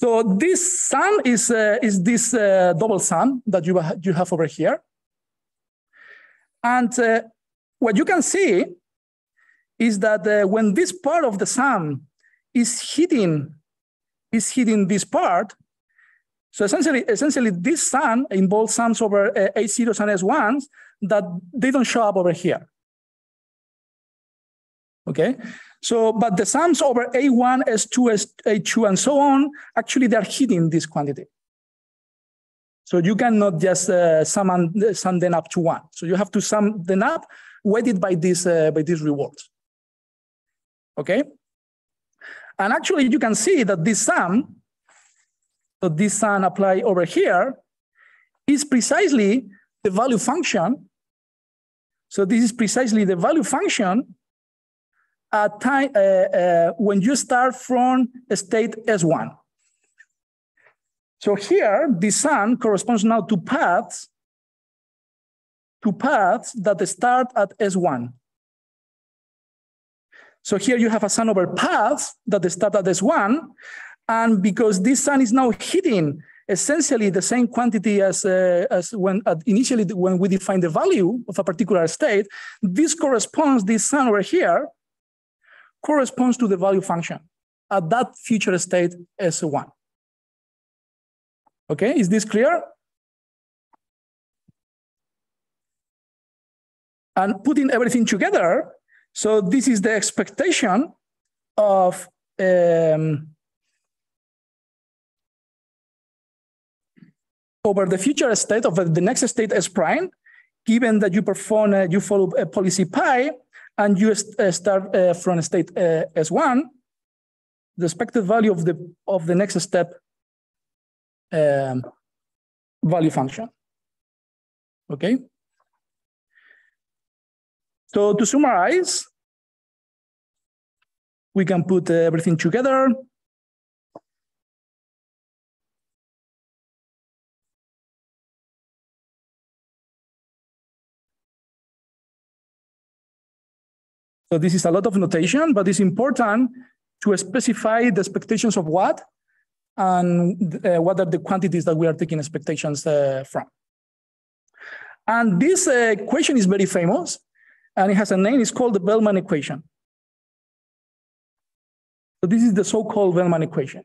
so this sum is, uh, is this uh, double sum that you, you have over here. And uh, what you can see is that uh, when this part of the sum is hitting, is hitting this part, so essentially, essentially this sum involves sums over uh, A0s and S1s that they don't show up over here. Okay, so, but the sums over A1, S2, A2, and so on, actually they're hitting this quantity. So you cannot just uh, sum, and, sum them up to one. So you have to sum them up weighted by this uh, by these rewards. Okay? And actually you can see that this sum, so this sum apply over here, is precisely the value function. So this is precisely the value function at time, uh, uh, when you start from state S1. So here, the sun corresponds now to paths, to paths that start at S1. So here you have a sun over paths that start at S1, and because this sun is now hitting essentially the same quantity as, uh, as when uh, initially when we define the value of a particular state, this corresponds, this sun over here, corresponds to the value function at that future state S1. Okay, is this clear? And putting everything together, so this is the expectation of um, over the future state of the next state S prime, given that you perform, uh, you follow a policy pi, and you uh, start uh, from state uh, S1, the expected value of the of the next step um, value function. Okay. So to summarize, we can put everything together. So this is a lot of notation, but it's important to specify the expectations of what and uh, what are the quantities that we are taking expectations uh, from. And this uh, equation is very famous, and it has a name. It's called the Bellman equation. So this is the so-called Bellman equation.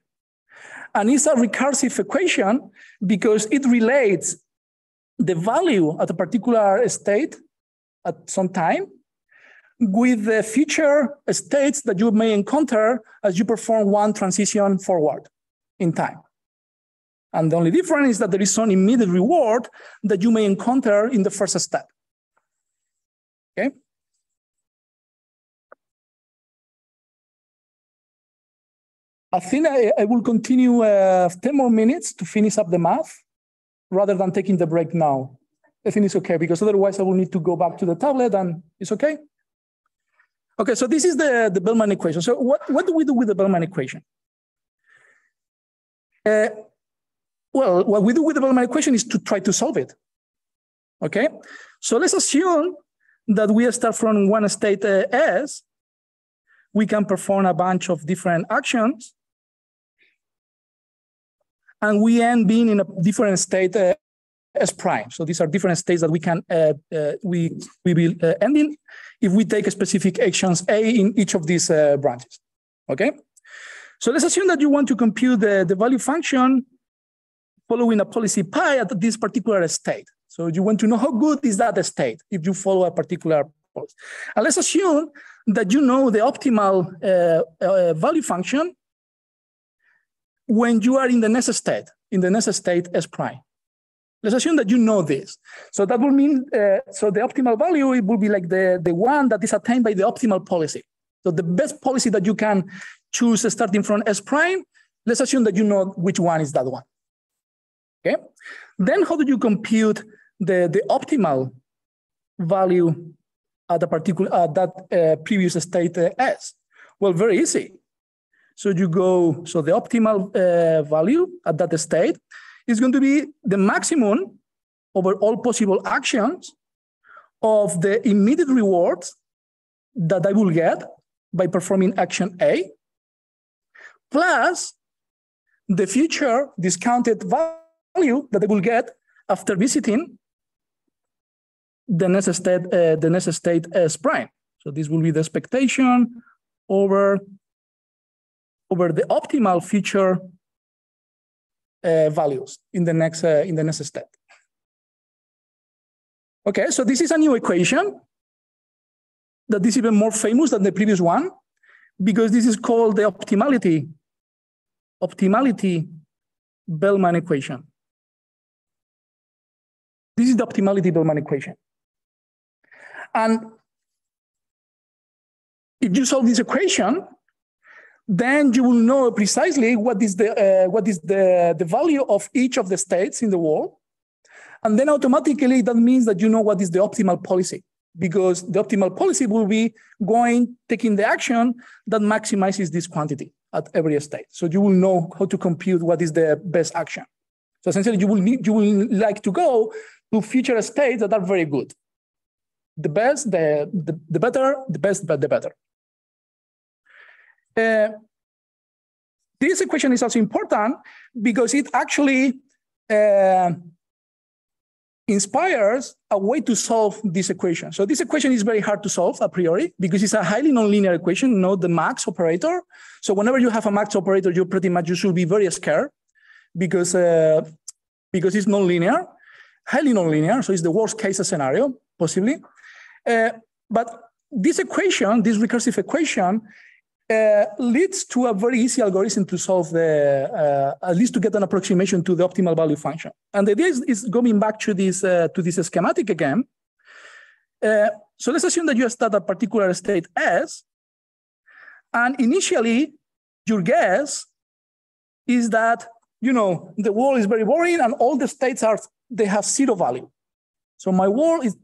And it's a recursive equation because it relates the value at a particular state at some time with the future states that you may encounter as you perform one transition forward. in time. And the only difference is that there is some immediate reward that you may encounter in the first step. Okay. I think I, I will continue uh, 10 more minutes to finish up the math rather than taking the break now. I think it's okay because otherwise I will need to go back to the tablet and it's okay. Okay, so this is the, the Bellman equation. So what, what do we do with the Bellman equation? Uh, well, what we do with the Bellman equation is to try to solve it. Okay, so let's assume that we start from one state uh, S. We can perform a bunch of different actions. And we end being in a different state uh, S prime. So these are different states that we can uh, uh, we we will uh, end in if we take specific actions A in each of these uh, branches. Okay. So let's assume that you want to compute the, the value function following a policy pi at this particular state. So you want to know how good is that state if you follow a particular policy. And let's assume that you know the optimal uh, uh, value function when you are in the next state, in the next state S prime. Let's assume that you know this. So that will mean, uh, so the optimal value, it will be like the, the one that is attained by the optimal policy. So the best policy that you can choose starting from S prime, let's assume that you know which one is that one. Okay. Then how do you compute the, the optimal value at a particular, at that uh, previous state uh, S? Well, very easy. So you go, so the optimal uh, value at that state is going to be the maximum over all possible actions of the immediate rewards that I will get by performing action A, plus the future discounted value that I will get after visiting the next state, uh, the next state S prime. So this will be the expectation over, over the optimal future uh, values in the next uh, in the next step. Okay, so this is a new equation that is even more famous than the previous one because this is called the optimality optimality Bellman equation. This is the optimality Bellman equation. And if you solve this equation, then you will know precisely what is the uh, what is the, the value of each of the states in the world. And then automatically that means that you know what is the optimal policy because the optimal policy will be going, taking the action that maximizes this quantity at every state. So you will know how to compute what is the best action. So essentially you will need, you will like to go to future states that are very good. The best, the, the, the better, the best, but the better. Uh, this equation is also important because it actually uh, inspires a way to solve this equation. So this equation is very hard to solve a priori because it's a highly nonlinear equation, not the max operator. So whenever you have a max operator, you pretty much you should be very scared because uh, because it's nonlinear, highly nonlinear. So it's the worst case scenario possibly. Uh, but this equation, this recursive equation, uh, leads to a very easy algorithm to solve the, uh, at least to get an approximation to the optimal value function. And the idea is, is going back to this, uh, to this schematic again. Uh, so let's assume that you start a particular state S, and initially your guess is that, you know, the world is very boring and all the states are, they have zero value. So my world is,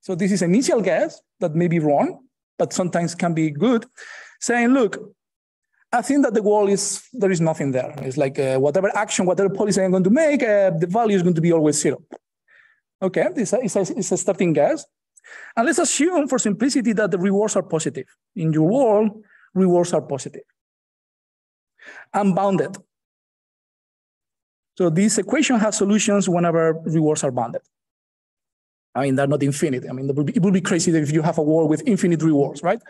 so this is initial guess that may be wrong, but sometimes can be good saying, look, I think that the wall is, there is nothing there. It's like uh, whatever action, whatever policy I'm going to make, uh, the value is going to be always zero. Okay, this is a, it's a starting guess. And let's assume for simplicity that the rewards are positive. In your world, rewards are positive. Unbounded. So this equation has solutions whenever rewards are bounded. I mean, they're not infinite. I mean, it would, be, be crazy if you have a world with infinite rewards, right?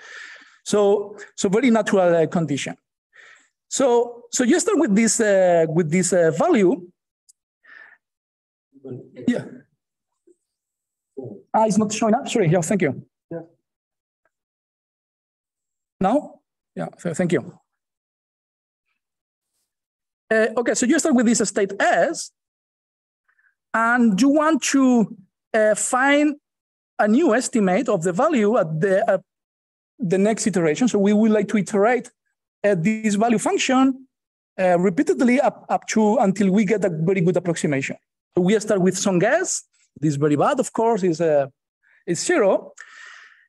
So, so very natural uh, condition. So, so you start with this uh, with this uh, value. Yeah. Ah, it's not showing up. Sorry. Yeah. Thank you. Yeah. Now. Yeah. So thank you. Uh, okay, so you start with this state S, and you want to uh, find a new estimate of the value at the uh, the next iteration. So we would like to iterate uh, this value function uh, repeatedly up, up to until we get a very good approximation. So we start with some guess. This is very bad, of course, is uh, is zero.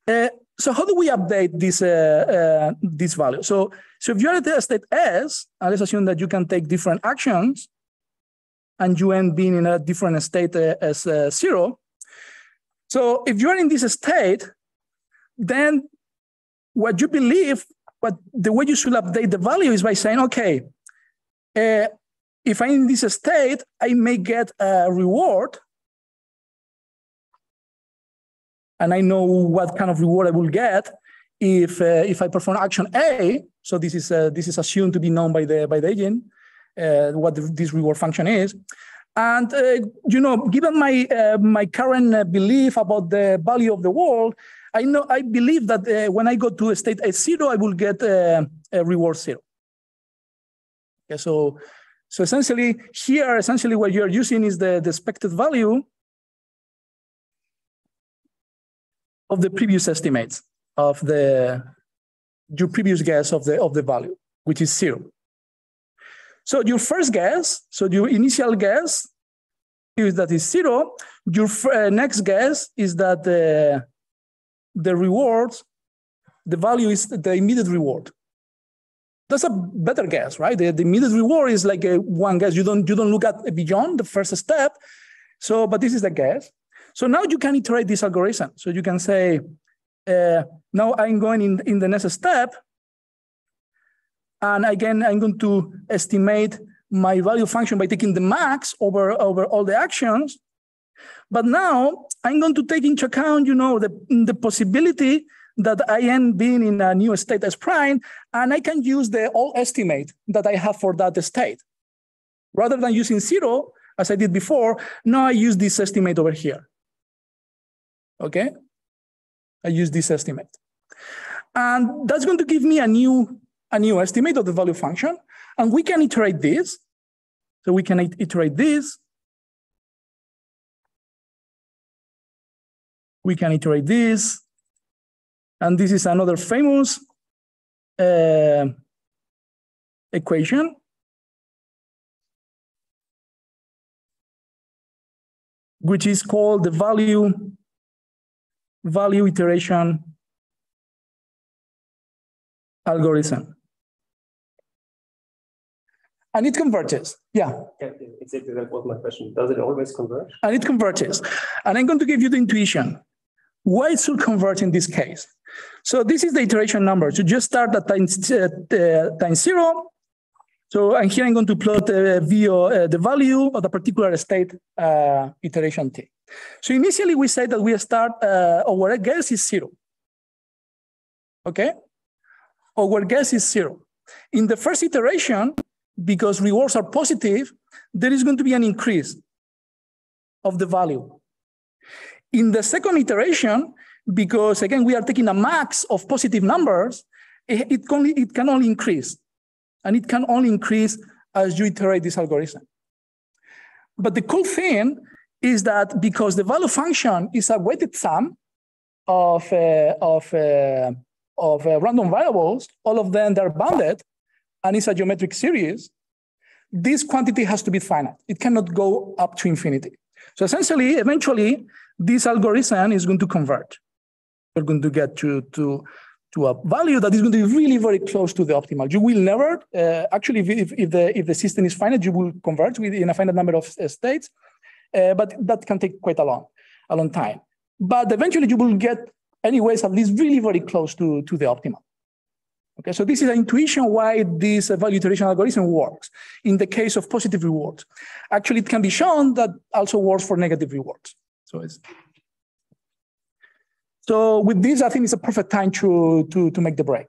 Uh, so how do we update this uh, uh, this value? So so if you're at the state S, let's assume that you can take different actions, and you end being in a different state as zero. So if you're in this state, then what you believe, but the way you should update the value is by saying, okay, uh, if I'm in this state, I may get a reward and I know what kind of reward I will get if uh, if I perform action A. So this is uh, this is assumed to be known by the by the agent uh, what the, this reward function is. And uh, you know, given my uh, my current belief about the value of the world, I know I believe that uh, when I go to a state A zero, I will get uh, a reward zero. Okay, so so essentially here, essentially what you're using is the, the expected value of the previous estimates of the your previous guess of the of the value, which is zero. So your first guess, so your initial guess is that is zero. Your uh, next guess is that uh, the reward, the value is the immediate reward. That's a better guess, right? The, the immediate reward is like a one guess. You don't you don't look at beyond the first step. So, but this is the guess. So now you can iterate this algorithm. So you can say, uh, now I'm going in, in the next step. And again, I'm going to estimate my value function by taking the max over, over all the actions. But now I'm going to take into account, you know, the, the possibility that I am being in a new state as prime, and I can use the old estimate that I have for that state. Rather than using zero, as I did before, now I use this estimate over here okay? I use this estimate. And that's going to give me a new, a new estimate of the value function. And we can iterate this. So we can iterate this. We can iterate this. And this is another famous uh, equation. which is called the value value iteration algorithm. And it converges. Yeah. yeah. Exactly. That was my question. Does it always converge? And it converges. And I'm going to give you the intuition. Why it should converge in this case? So this is the iteration number. So just start at times, uh, uh, times zero. So and here I'm going to plot uh, uh, the value of the particular state uh, iteration t. So initially we say that we start, uh, our guess is zero. Okay? Our guess is zero. In the first iteration, because rewards are positive, there is going to be an increase of the value. In the second iteration, because again, we are taking a max of positive numbers, it, it, can, only, it can only increase. And it can only increase as you iterate this algorithm. But the cool thing is that because the value function is a weighted sum of, uh, of, uh, of uh, random variables, all of them are bounded, and it's a geometric series, this quantity has to be finite. It cannot go up to infinity. So essentially, eventually, this algorithm is going to convert. We're going to get to, to, to a value that is going to be really very close to the optimal. You will never, uh, actually, if, if, the, if the system is finite, you will converge within a finite number of uh, states. Uh, but that can take quite a long, a long time. But eventually you will get anyways at least really very close to, to the optimal. Okay, so this is an intuition why this value iteration algorithm works in the case of positive rewards. Actually, it can be shown that also works for negative rewards. So it's so with this, I think it's a perfect time to, to, to make the break.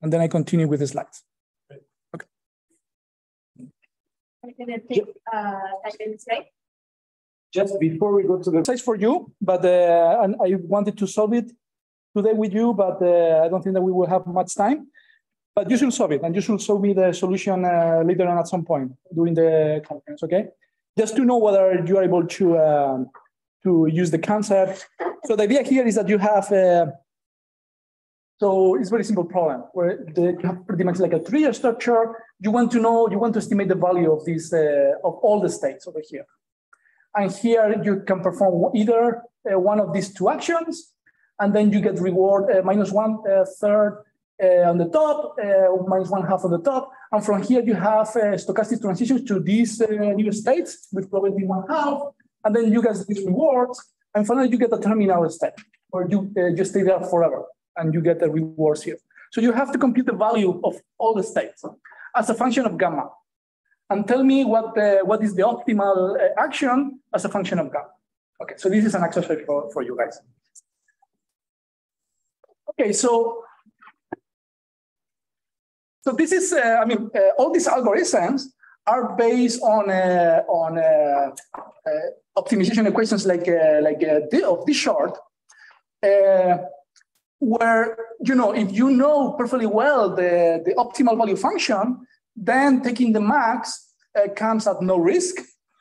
And then I continue with the slides. Okay. I'm going to take uh, five minutes just before we go to the slides for you, but uh, and I wanted to solve it today with you, but uh, I don't think that we will have much time. but you should solve it, and you should show me the solution uh, later on at some point during the conference. Okay, just to know whether you are able to um, to use the concept. So the idea here is that you have. Uh, so it's a very simple problem where the, you have pretty much like a three-year structure. You want to know, you want to estimate the value of this uh, of all the states over here. And here you can perform either uh, one of these two actions, and then you get reward uh, minus one uh, third uh, on the top, uh, minus one half on the top. And from here you have stochastic transitions to these new states with probability one half, and then you get these rewards. And finally you get a terminal state where you just stay there forever and you get the rewards here. So you have to compute the value of all the states as a function of gamma and tell me what, the, what is the optimal action as a function of gamma. Okay, so this is an exercise for, for you guys. Okay, so so this is, uh, I mean, uh, all these algorithms are based on uh, on uh, uh, optimization equations like uh, like uh, of this uh, where you know if you know perfectly well the the optimal value function, then taking the max comes at no risk.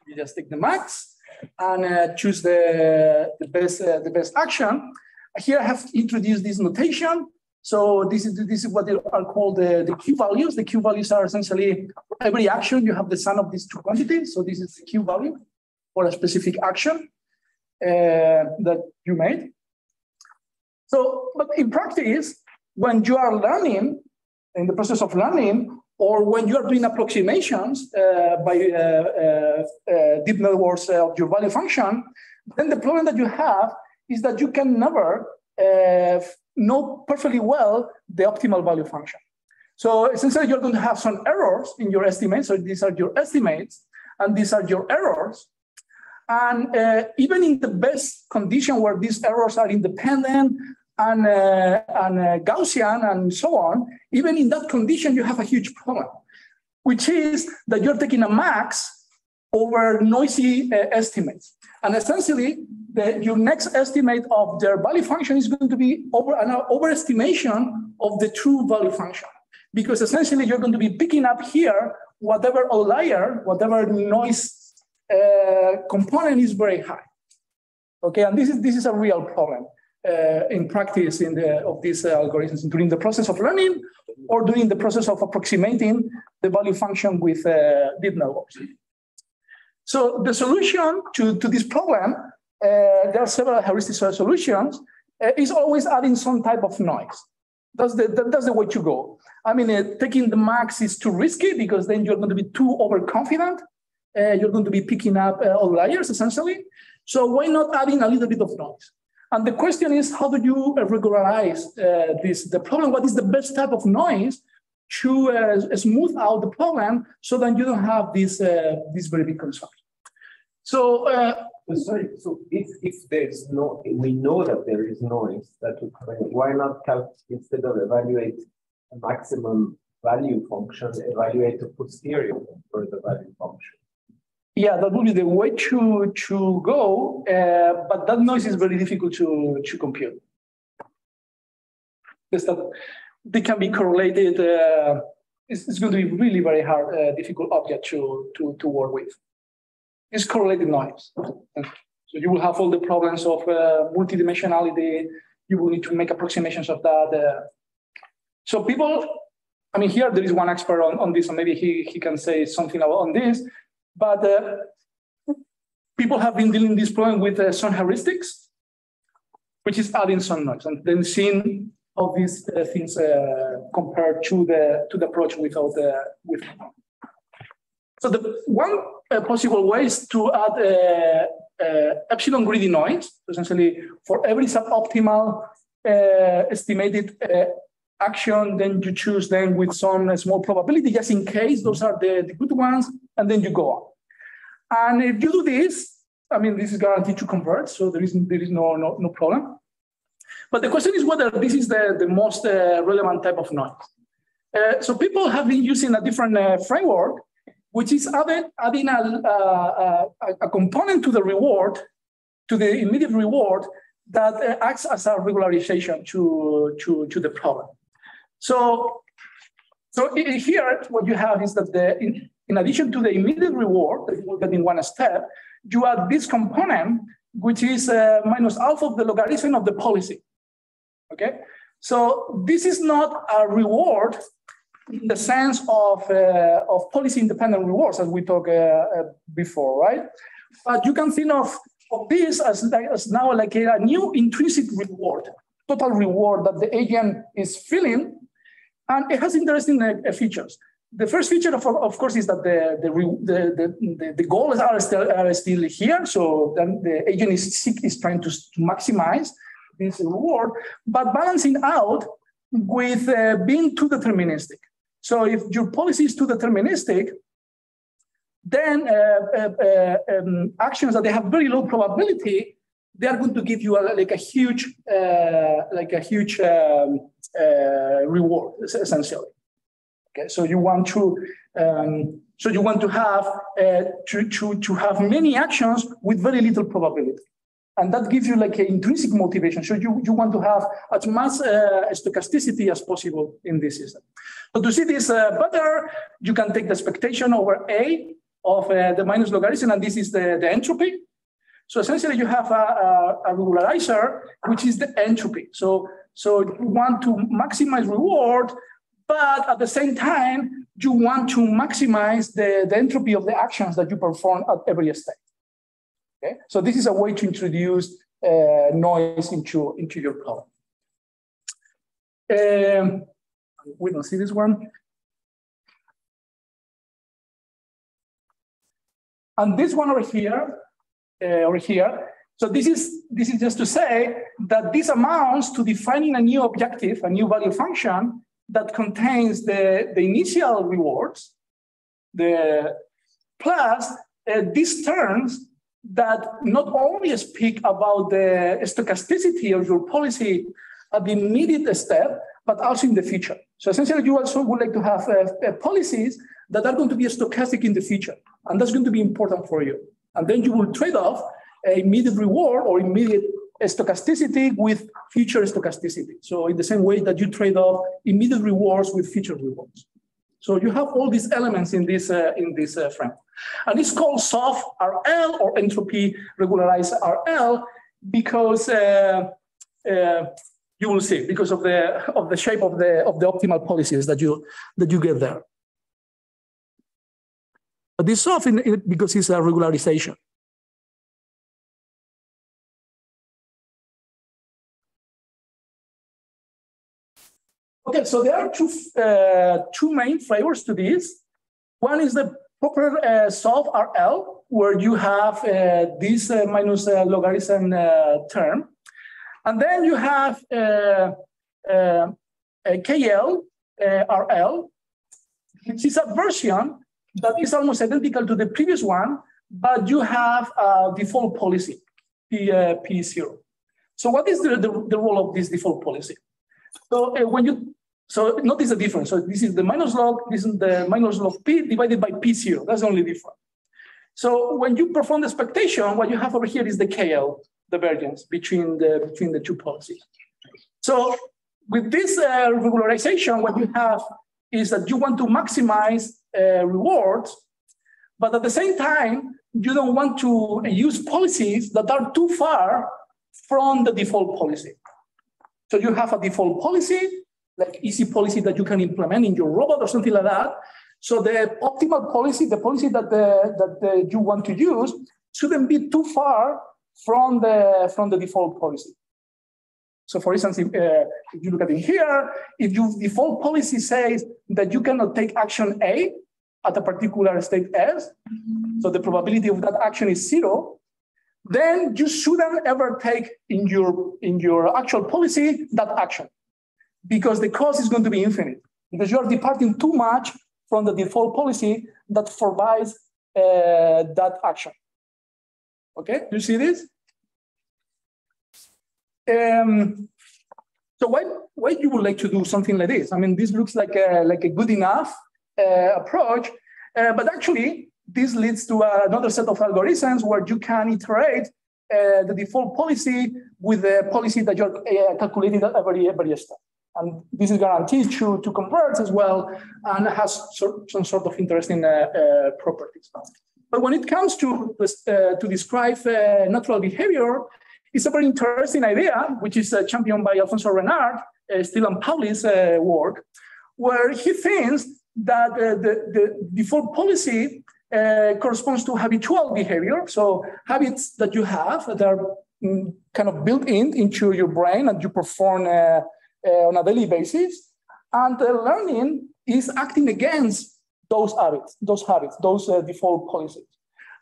You just take the max and choose the the best the best action. Here I have introduced this notation. So this is this is what are called the, the Q values. The Q values are essentially every action you have the sum of these two quantities. So this is the Q value for a specific action uh, that you made. So, but in practice, when you are learning, in the process of learning, or when you are doing approximations uh, by uh, uh, uh deep networks of your value function, then the problem that you have is that you can never uh, know perfectly well the optimal value function. So essentially, you're going to have some errors in your estimates. So these are your estimates, and these are your errors. And uh, even in the best condition where these errors are independent and, uh, and uh, Gaussian and so on, even in that condition, you have a huge problem, which is that you're taking a max over noisy uh, estimates. And essentially, the, your next estimate of their value function is going to be over an overestimation of the true value function. Because essentially, you're going to be picking up here whatever outlier, whatever noise uh, component is very high. Okay, and this is, this is a real problem uh, in practice in the, of these uh, algorithms during the process of learning or during the process of approximating the value function with uh, deep networks. So the solution to, to this problem, uh, there are several heuristic solutions, uh, is always adding some type of noise. That's the, that, that's the way to go. I mean, uh, taking the max is too risky because then you're going to be too overconfident. you're going to be picking up outliers essentially. So why not adding a little bit of noise? And the question is, how do you regularize uh, this? The problem, what is the best type of noise to uh, smooth out the problem so that you don't have this, uh, this very big concern? So, uh, sorry, so if, if there's no, we know that there is noise that would why not calc instead of evaluate a maximum value function, evaluate a posterior for the value function? Yeah, that would be the way to to go, uh, but that noise is very difficult to to compute. Because that they can be correlated. Uh, it's, it's, going to be really very hard, uh, difficult object to to to work with. It's correlated noise, so you will have all the problems of uh, multidimensionality. You will need to make approximations of that. Uh. so people, I mean, here there is one expert on, on this, and maybe he he can say something about on this but uh, people have been dealing this problem with uh, some heuristics, which is adding some noise, and then seeing how these uh, things uh, compare to the to the approach without the uh, with. So the one uh, possible way is to add uh, uh, epsilon greedy noise, essentially for every suboptimal estimated action, then you choose them with some small probability, just in case those are the, the good ones, and then you go on. And if you do this, I mean, this is guaranteed to convert, so there is, there is no, no, no problem. But the question is whether this is the, the most uh, relevant type of noise. Uh, so people have been using a different uh, framework, which is added, adding a, a, component to the reward, to the immediate reward, that uh, acts as a regularization to, to, to the problem. So So here, what you have is that the, in, in addition to the immediate reward that you get in one step, you add this component, which is uh, minus alpha of the logarithm of the policy. Okay, so this is not a reward in the sense of, uh, of policy independent rewards, as we talked uh, uh, before, right? But you can think of, of this as, as now like a, new intrinsic reward, total reward that the agent is feeling, and it has interesting uh, features. The first feature, of, of course, is that the, the, the, the, the goals are still, are still here. So then the agent is, seek- is trying to, to maximize this reward, but balancing out with uh, being too deterministic. So if your policy is too deterministic, then uh, uh, uh, um, actions that they have very low probability, they are going to give you a, like a huge, uh, like a huge um, uh, reward, essentially. Okay, so you want to, um, so you want to have uh, to, to, to have many actions with very little probability. And that gives you like an intrinsic motivation. So you, you want to have as much uh, stochasticity as possible in this system. So to see this uh, better, you can take the expectation over A of uh, the minus logarithm, and this is the, the entropy. So essentially you have a, a, a regularizer, which is the entropy. So, so you want to maximize reward, but at the same time, you want to maximize the, the entropy of the actions that you perform at every step. Okay, so this is a way to introduce uh, noise into, into your problem. Um, we don't see this one. And this one over here, uh, over here. So this is this is just to say that this amounts to defining a new objective, a new value function that contains the, the initial rewards, the plus uh, these terms that not only speak about the stochasticity of your policy at the immediate step, but also in the future. So essentially, you also would like to have uh, uh, policies that are going to be stochastic in the future, and that's going to be important for you. And then you will trade off immediate reward or immediate stochasticity with future stochasticity. So in the same way that you trade off immediate rewards with future rewards. So you have all these elements in this uh, in this uh, frame, and it's called soft RL or entropy regularized RL because uh, uh, you will see because of the of the shape of the of the optimal policies that you that you get there. But this soft in, in, because it's a regularization. Okay, so there are two, uh, two main flavors to this. One is the proper uh, soft RL, where you have uh, this uh, minus uh, logarithm uh, term. And then you have a KL RL, which is a version that is almost identical to the previous one, but you have a default policy, P, uh, P0. So what is the, the, the role of this default policy? So uh, when you, so notice the difference. So this is the minus log, this is the minus log P divided by P0. That's the only difference. So when you perform the expectation, what you have over here is the KL, divergence between the, between the two policies. So with this uh, regularization, what you have is that you want to maximize uh, rewards, but at the same time, you don't want to use policies that are too far from the default policy. So you have a default policy, like easy policy that you can implement in your robot or something like that. So the optimal policy, the policy that, the, that the, you want to use, shouldn't be too far from the, from the default policy. So for instance, if, uh, if you look at it here, if your default policy says that you cannot take action A at a particular state S, so the probability of that action is zero, then you shouldn't ever take in your, in your actual policy that action because the cost is going to be infinite because you are departing too much from the default policy that forbids uh, that action. Okay, you see this? Um, so why, why you would like to do something like this? I mean, this looks like a, like a good enough uh, approach, uh, but actually this leads to another set of algorithms where you can iterate uh, the default policy with the policy that you're uh, calculating at every, every step. And this is guaranteed to, to converge as well and has some sort of interesting uh, uh, properties. But when it comes to, uh, to describe uh, natural behavior, it's a very interesting idea, which is championed by Alfonso Renard, and Pauli's work, where he thinks that the, the default policy corresponds to habitual behavior. So habits that you have that are mm, kind of built in into your brain and you perform uh, on a daily basis. And learning is acting against those habits, those habits, those uh, default policies.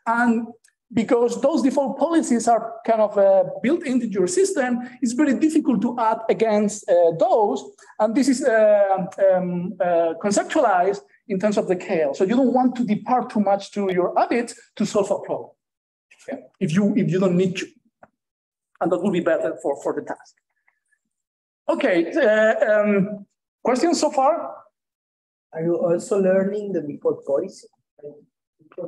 And because those default policies are kind of uh, built into your system, it's very difficult to act against uh, those. And this is uh, um, uh, conceptualized in terms of the KL. So you don't want to depart too much to your habits to solve a problem. Okay? If you if you don't need to. And that will be better for, for the task. Okay, uh, um, questions so far? Are you also learning the default policy?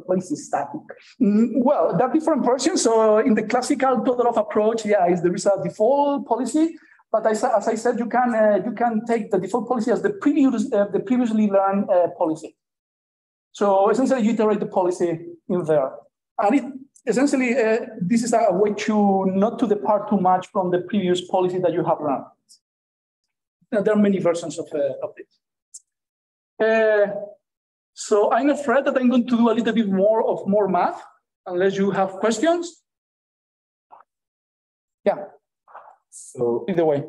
Policy static. Mm, well, there are different versions. So in the classical Todorov approach, yeah, is there is a default policy, but as, as I said, you can uh, you can take the default policy as the previous uh, the previously learned uh, policy. So essentially, you iterate the policy in there, and it essentially uh, this is a way to not to depart too much from the previous policy that you have run. Now, there are many versions of, uh, of this. Uh, so I'm afraid that I'm going to do a little bit more of more math, unless you have questions. Yeah. So either way.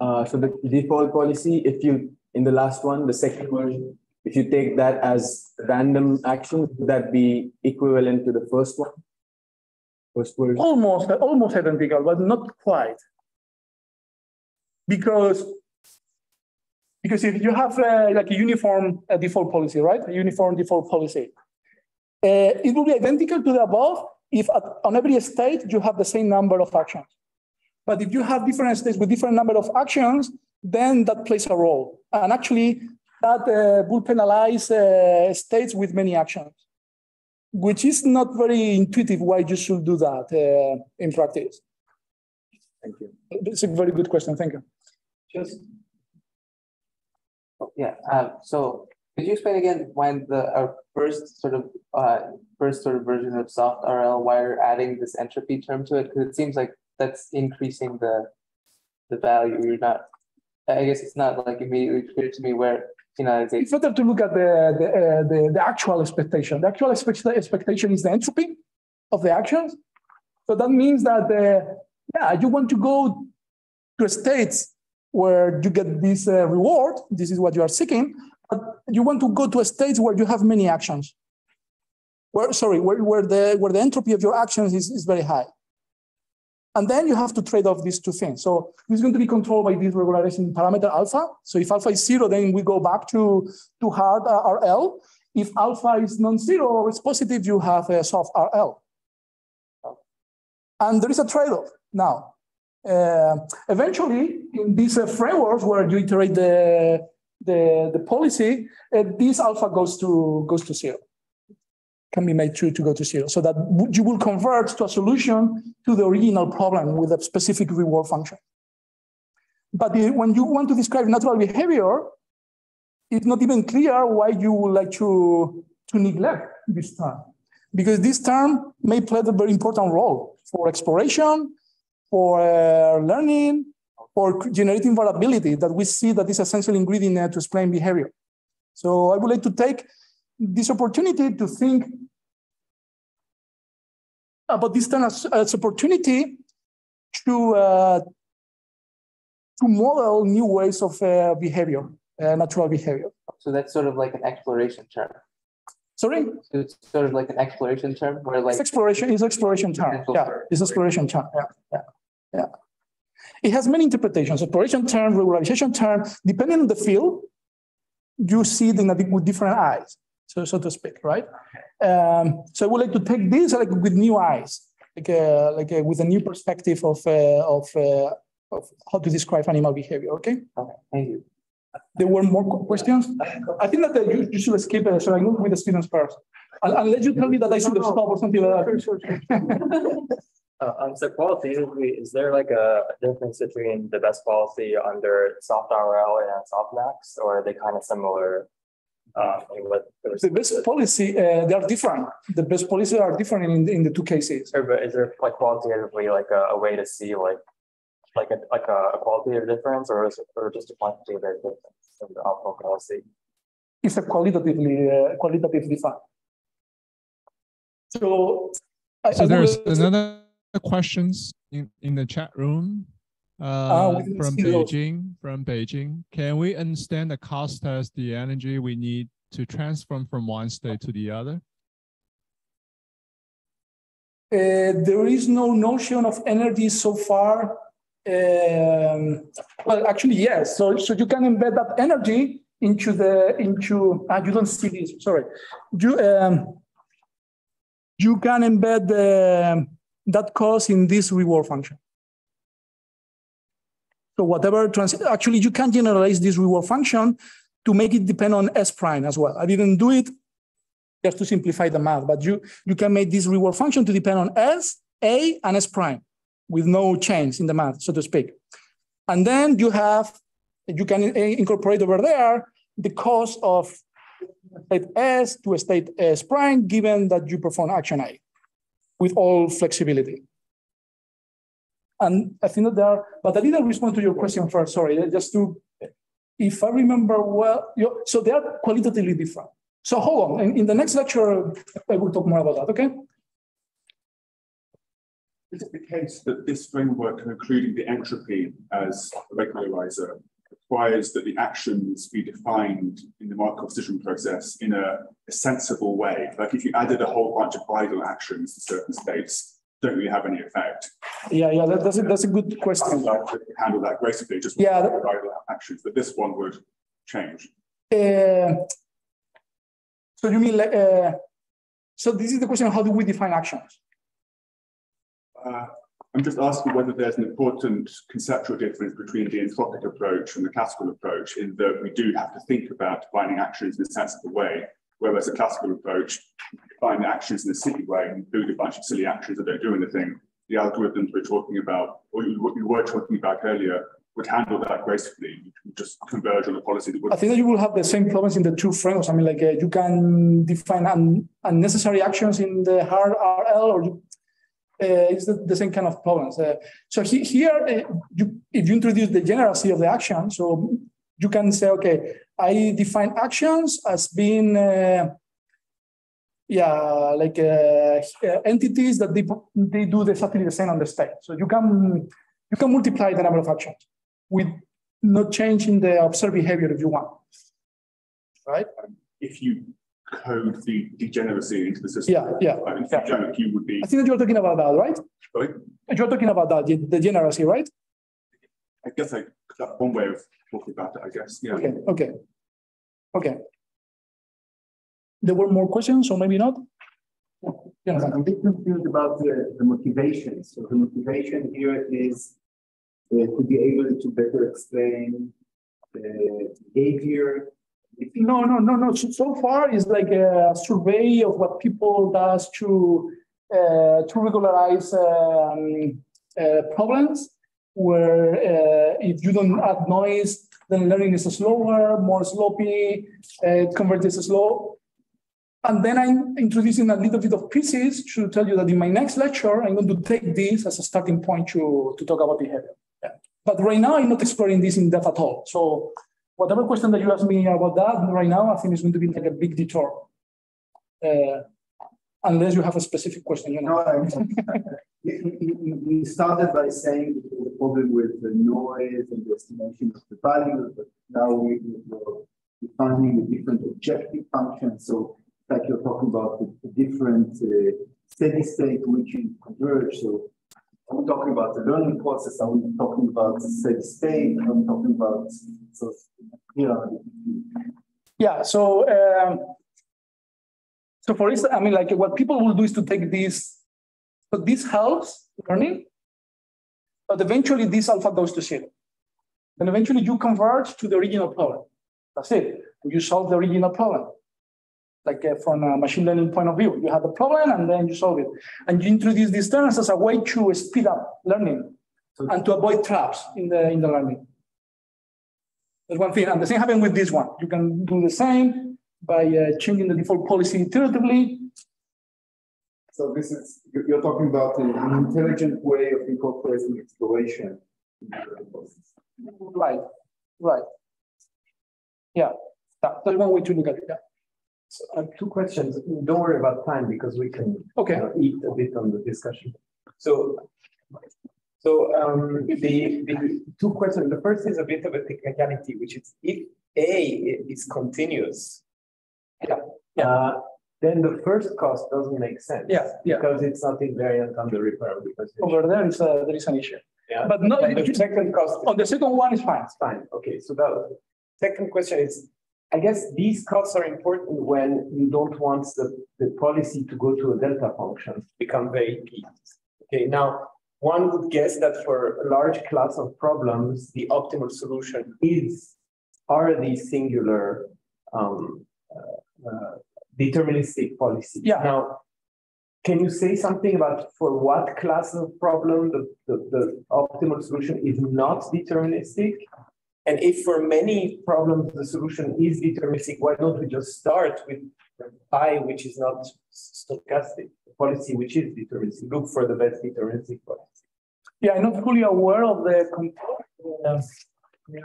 Uh, so the default policy, if you in the last one, the second version, if you take that as random action, would that be equivalent to the first one? First version? Almost, almost identical, but not quite because because if you have uh, like a uniform uh, default policy, right? A uniform default policy, uh, it will be identical to the above if at, on every state you have the same number of actions. But if you have different states with different number of actions, then that plays a role. And actually, that uh, will penalize uh, states with many actions, which is not very intuitive why you should do that uh, in practice. Thank you. It's a very good question. Thank you. Just. Oh, yeah. Um, so could you explain again when the our first sort of uh, first sort of version of soft RL why you're adding this entropy term to it? Because it seems like that's increasing the the value. You're not. I guess it's not like immediately clear to me where know. It's better to look at the the, uh, the, the actual expectation. The actual expect expectation is the entropy of the actions. So that means that uh, yeah, you want to go to states where you get this uh, reward. This is what you are seeking. But you want to go to a state where you have many actions. Where, sorry, where, where, the, where the entropy of your actions is, is very high. And then you have to trade off these two things. So is going to be controlled by this regularization parameter alpha. So if alpha is zero, then we go back to, to hard uh, RL. If alpha is non-zero or it's positive, you have a soft RL. And there is a trade-off now. Uh, eventually, in these uh, frameworks where you iterate the, the, the policy, uh, this alpha goes to, goes to zero, can be made true to go to zero. So that you will convert to a solution to the original problem with a specific reward function. But the, when you want to describe natural behavior, it's not even clear why you would like to, to neglect this term. Because this term may play a very important role for exploration, for uh, learning, for generating variability that we see that is essential ingredient to explain behavior. So I would like to take this opportunity to think about this time as, as opportunity to uh, to model new ways of uh, behavior, uh, natural behavior. So that's sort of like an exploration term. Sorry? So it's sort of like an exploration term where like it's exploration is exploration term. Yeah, it's exploration term. Yeah, yeah, yeah. It has many interpretations, exploration term, regularization term, depending on the field, you see it in a, with different eyes, so, so to speak, right? Um, so I would like to take this like with new eyes, like a, like a, with a new perspective of, uh, of, uh, of how to describe animal behavior, okay? Okay, thank you. There were more questions? I think that you, you should skip it, so I move with the students first. Unless you tell me that I should have stop or something like that. Uh, um, so qualitatively, is there like a a difference between the best policy under soft RL and soft max, or are they kind of similar? In what The best policy, uh, they are different. The best policies are different in, in the two cases. Or, but is there like qualitatively like a, a way to see like like a like a, a qualitative difference, or is it, or just a quantitative difference in the outcome policy? It's a qualitatively, uh, qualitative design. So. I- I So there's will- another questions in, in the chat room. Ah, Uh, from. Beijing, from Beijing. Can we understand the cost as the energy we need to transform from one state to the other? Uh, there is no notion of energy so far. Um, well, actually, yes. So, so you can embed that energy into the into. Ah, you don't see this. Sorry. You um, you can embed the, that cost in this reward function. So whatever trans. Actually, you can generalize this reward function to make it depend on S prime as well. I didn't do it just to simplify the math, but you, you can make this reward function to depend on S, A, and S prime with no change in the math, so to speak. And then you have, you can incorporate over there the cost of state S to a state S prime, given that you perform action A with all flexibility. And I think that there are, but I didn't respond to your question first, sorry, just to, if I remember well, you- so they are qualitatively different. So hold on, in, in the next lecture, I will talk more about that, okay? Is it the case that this framework, including the entropy as a regularizer, requires that the actions be defined in the Markov decision process in a, a sensible way? Like if you added a whole bunch of idle actions to certain states, don't really have any effect. Yeah, yeah, that, that's a, that's a good question. Like, to handle that gracefully, just Yeah, idle actions, but this one would change. Uh, so you mean like, uh, so this is the question, how do we define actions? Uh, I'm just asking whether there's an important conceptual difference between the entropic approach and the classical approach in that we do have to think about defining actions in a sensible way, whereas a classical approach, define actions in a silly way and include a bunch of silly actions that don't do anything. The algorithms we're talking about, or what you were talking about earlier, would handle that gracefully, You just converge on a policy that would. I think that you will have the same problems in the two frameworks. I mean, like uh, you can define un, unnecessary actions in the hard RL, or you, uh, it's the, the same kind of problems. Uh, so he, here, uh, you, if you introduce the degeneracy of the action, so you can say, okay, I define actions as being, uh, yeah, like uh, uh, entities that they, they do exactly the same on the state. So you can you can multiply the number of actions with not changing the observed behavior if you want. Right? If you code the degeneracy into the system. Yeah, yeah, I mean, yeah. don't, you would be. I think that you're talking about that, right? Sorry? You're talking about that, the degeneracy, right? I guess I, one way of talking about it, I guess, yeah. Okay, okay. Okay. There were more questions, or maybe not? Yeah, I'm a bit confused about the, the motivation. So the motivation here is uh, to be able to better explain the behavior. No, no, no, no. So, so far, it's like a survey of what people does to uh, to regularize um, uh, problems. Where uh, if you don't add noise, then learning is slower, more sloppy, uh, converges slow. And then I'm introducing a little bit of pieces to tell you that in my next lecture, I'm going to take this as a starting point to, to talk about behavior. Yeah. But right now, I'm not exploring this in depth at all. So whatever question that you ask me about that right now, I think it's going to be like a big detour. Uh, unless you have a specific question, you know. No, You, started by saying that there was a problem with the noise and the estimation of the value, but now we, we're defining a different objective function. So like you're talking about the, the different uh, steady state which you converge. So are we talking about the learning process? Are we talking about the steady state? Are we talking about, so, know, Yeah, so um, so for instance, I mean, like what people will do is to take this, so this helps learning, but eventually this alpha goes to zero. And eventually you converge to the original problem. That's it. You solve the original problem. like uh, from a machine learning point of view. You have the problem and then you solve it. And you introduce these terms as a way to speed up learning and to avoid traps in the, in the learning. That's one thing. And the same happened with this one. You can do the same by uh, changing the default policy iteratively. So this is, you're you're talking about an an intelligent way of incorporating exploration. into the process. Right, right. Yeah, that- that's one way to look at it. Yeah. So I have two questions. Don't worry about time because we can Okay. uh, eat a bit on the discussion. So, so um, the, the two questions, the first is a bit of a technicality, which is if A is continuous. Yeah. Uh, then the first cost doesn't make sense. Yeah, yeah. Because it's not invariant on the repairable position. Over there is a, there is an issue. Yeah. But no, the second cost. on the second one is fine. It's fine. Okay, so that second question is, I guess these costs are important when you don't want the, the policy to go to a delta function, become very peaked. Okay, now one would guess that for a large class of problems, the optimal solution is are these singular um, uh, uh, deterministic policies. Yeah. Now, can you say something about for what class of problem the, the, the optimal solution is not deterministic? And if for many problems the solution is deterministic, why don't we just start with I, which is not stochastic, policy which is deterministic, look for the best deterministic policy. Yeah, I'm not fully aware of the. uh,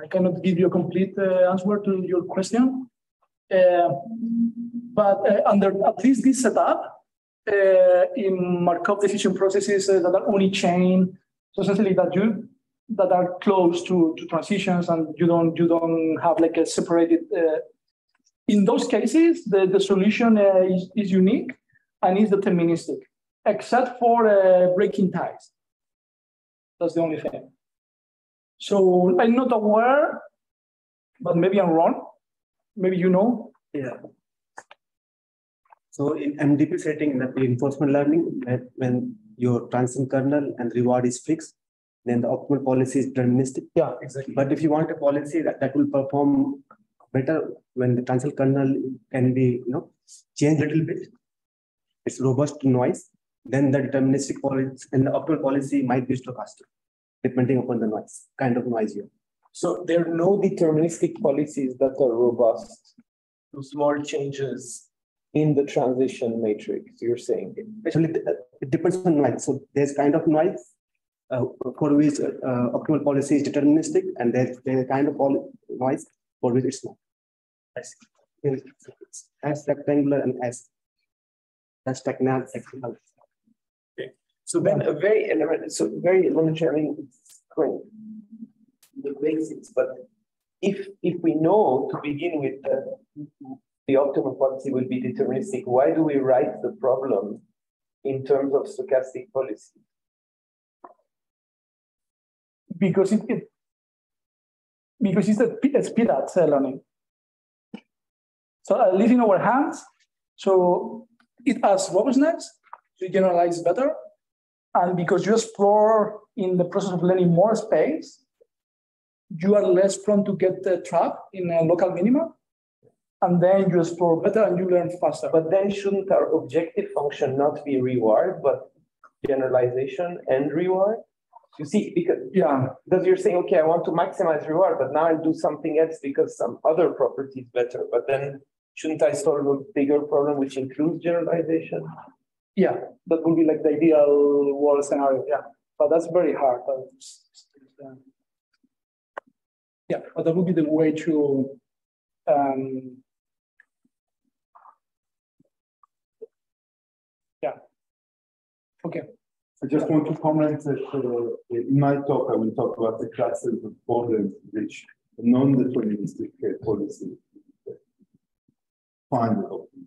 I cannot give you a complete uh, answer to your question. Uh, But uh, under at least this setup, uh, in Markov decision processes that are unichain, so essentially that you, that are close to, to transitions and you don't, you don't have like a separated, uh, in those cases, the, the solution uh, is, is unique and is deterministic, except for uh, breaking ties. That's the only thing. So I'm not aware, but maybe I'm wrong. Maybe you know. Yeah. So in MDP setting, in the reinforcement learning, that when your transition kernel and reward is fixed, then the optimal policy is deterministic. Yeah, exactly. But if you want a policy that, that will perform better when the transition kernel can be, you know, changed a little bit, it's robust to noise, then the deterministic policy and the optimal policy might be stochastic, depending upon the noise, kind of noise you have. So there are no deterministic policies that are robust to small changes in the transition matrix, you're saying. Actually, it- it depends on noise. So there's kind of noise uh, for which uh, optimal policy is deterministic, and there's, there's a kind of noise for which it's not. I see. As rectangular and as as technical. Okay. So then a very element, so very elementary, I mean, it's going the basics, but if if we know to begin with that the optimal policy will be deterministic, why do we write the problem in terms of stochastic policy? because it, it because it's a speed up learning. So uh, at least in our hands, so it has robustness to generalize better, and because you explore in the process of learning more space, you are less prone to get uh, trapped in a local minima, and then you explore better and you learn faster. But then shouldn't our objective function not be reward, but generalization and reward? You see, because yeah, because you're saying, okay, I want to maximize reward, but now I'll do something else because some other property is better. But then shouldn't I solve a bigger problem which includes generalization? Yeah, that would be like the ideal world scenario. Yeah, but that's very hard. That's- yeah, but that would be the way to. Um, yeah. Okay. I just want to comment that uh, in my talk, I will talk about the classes of problems which non-deterministic uh, policy find it.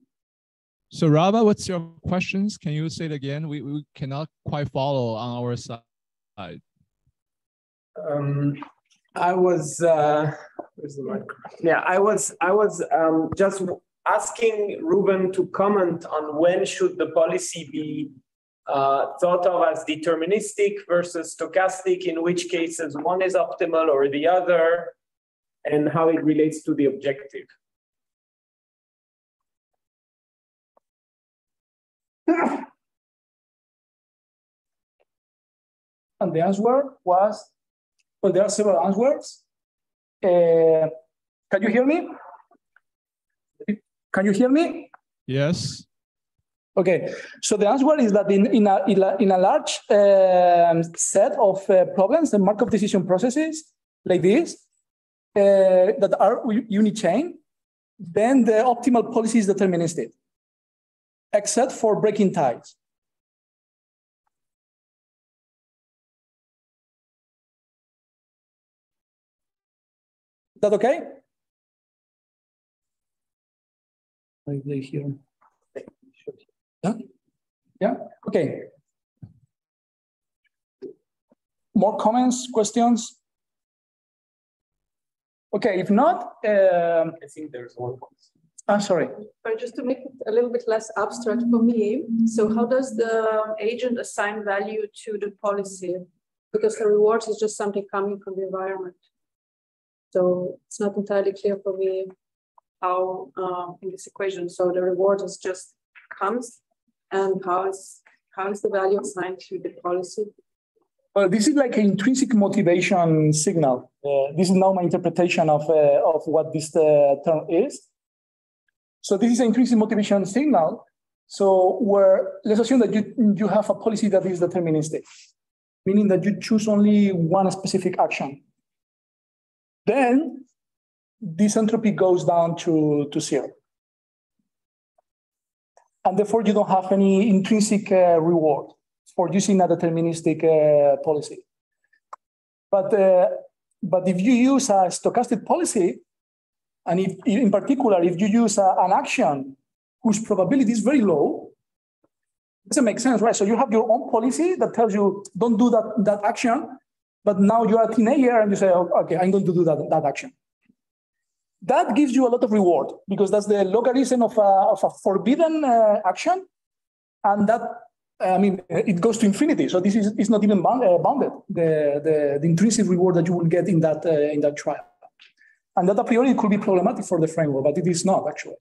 So Raba, what's your questions? Can you say it again? We, we cannot quite follow on our side. Um, I was, uh, where's the mic? Yeah, I was, I was, um, just asking Ruben to comment on when should the policy be uh, thought of as deterministic versus stochastic, in which cases one is optimal or the other, and how it relates to the objective. And the answer was, well, there are several answers. Uh, can you hear me? Can you hear me? Yes. Okay, so the answer is that in, in, a, in, a, in a large um, set of uh, problems, the Markov decision processes like this, uh, that are unichain, then the optimal policy is deterministic, except for breaking ties. That okay? Right there here. Yeah? Yeah? Okay. More comments, questions? Okay, if not, um, I think there's one. I'm sorry. But just to make it a little bit less abstract for me, so how does the agent assign value to the policy? Because the reward is just something coming from the environment. So it's not entirely clear for me how um, in this equation. So the reward is just comes and how is how is the value assigned to the policy? Well, this is like an intrinsic motivation signal. Uh, this is now my interpretation of, uh, of what this uh, term is. So this is an intrinsic motivation signal. So where let's assume that you, you have a policy that is deterministic, meaning that you choose only one specific action. Then this entropy goes down to, to zero. And therefore you don't have any intrinsic uh, reward for using a deterministic uh, policy. But, uh, but if you use a stochastic policy, and if, in particular, if you use a, an action whose probability is very low, doesn't make sense, right? So you have your own policy that tells you don't do that, that action, but now you're a teenager and you say, oh, okay, I'm going to do that, that action. That gives you a lot of reward because that's the logarithm of a, of a forbidden uh, action. And that I mean, it goes to infinity. So this is, is not even bound, uh, bounded, the, the, the, intrinsic reward that you will get in that, uh, in that trial. And that a priori could be problematic for the framework, but it is not actually.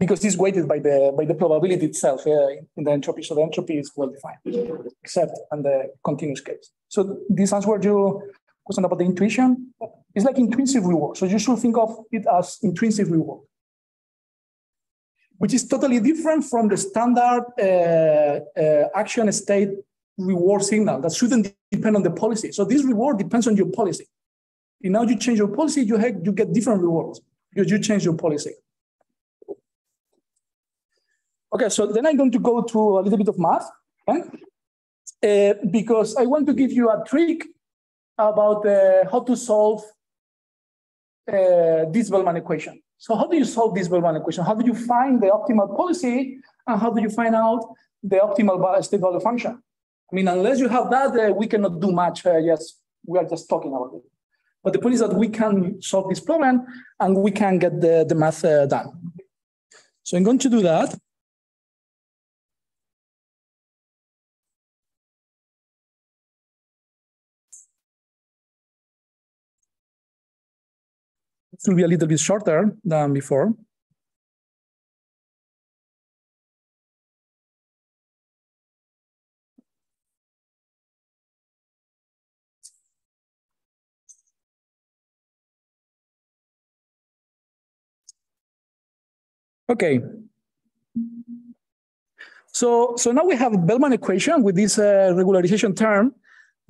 Because it's weighted by the, by the probability itself uh, in the entropy. So the entropy is well defined, except in the continuous case. So this answer your question about the intuition. It's like intrinsic reward. So you should think of it as intrinsic reward which is totally different from the standard uh, uh, action state reward signal that shouldn't depend on the policy. So this reward depends on your policy. And now you change your policy, you, have, you get different rewards because you change your policy. Okay, so then I'm going to go through a little bit of math okay? uh, because I want to give you a trick about uh, how to solve uh, this Bellman equation. So how do you solve this Bellman equation? How do you find the optimal policy and how do you find out the optimal state value function? I mean, unless you have that, uh, we cannot do much. Uh, yes, we are just talking about it. But the point is that we can solve this problem and we can get the, the math uh, done. So I'm going to do that. It will be a little bit shorter than before. Okay. So, so now we have Bellman equation with this uh, regularization term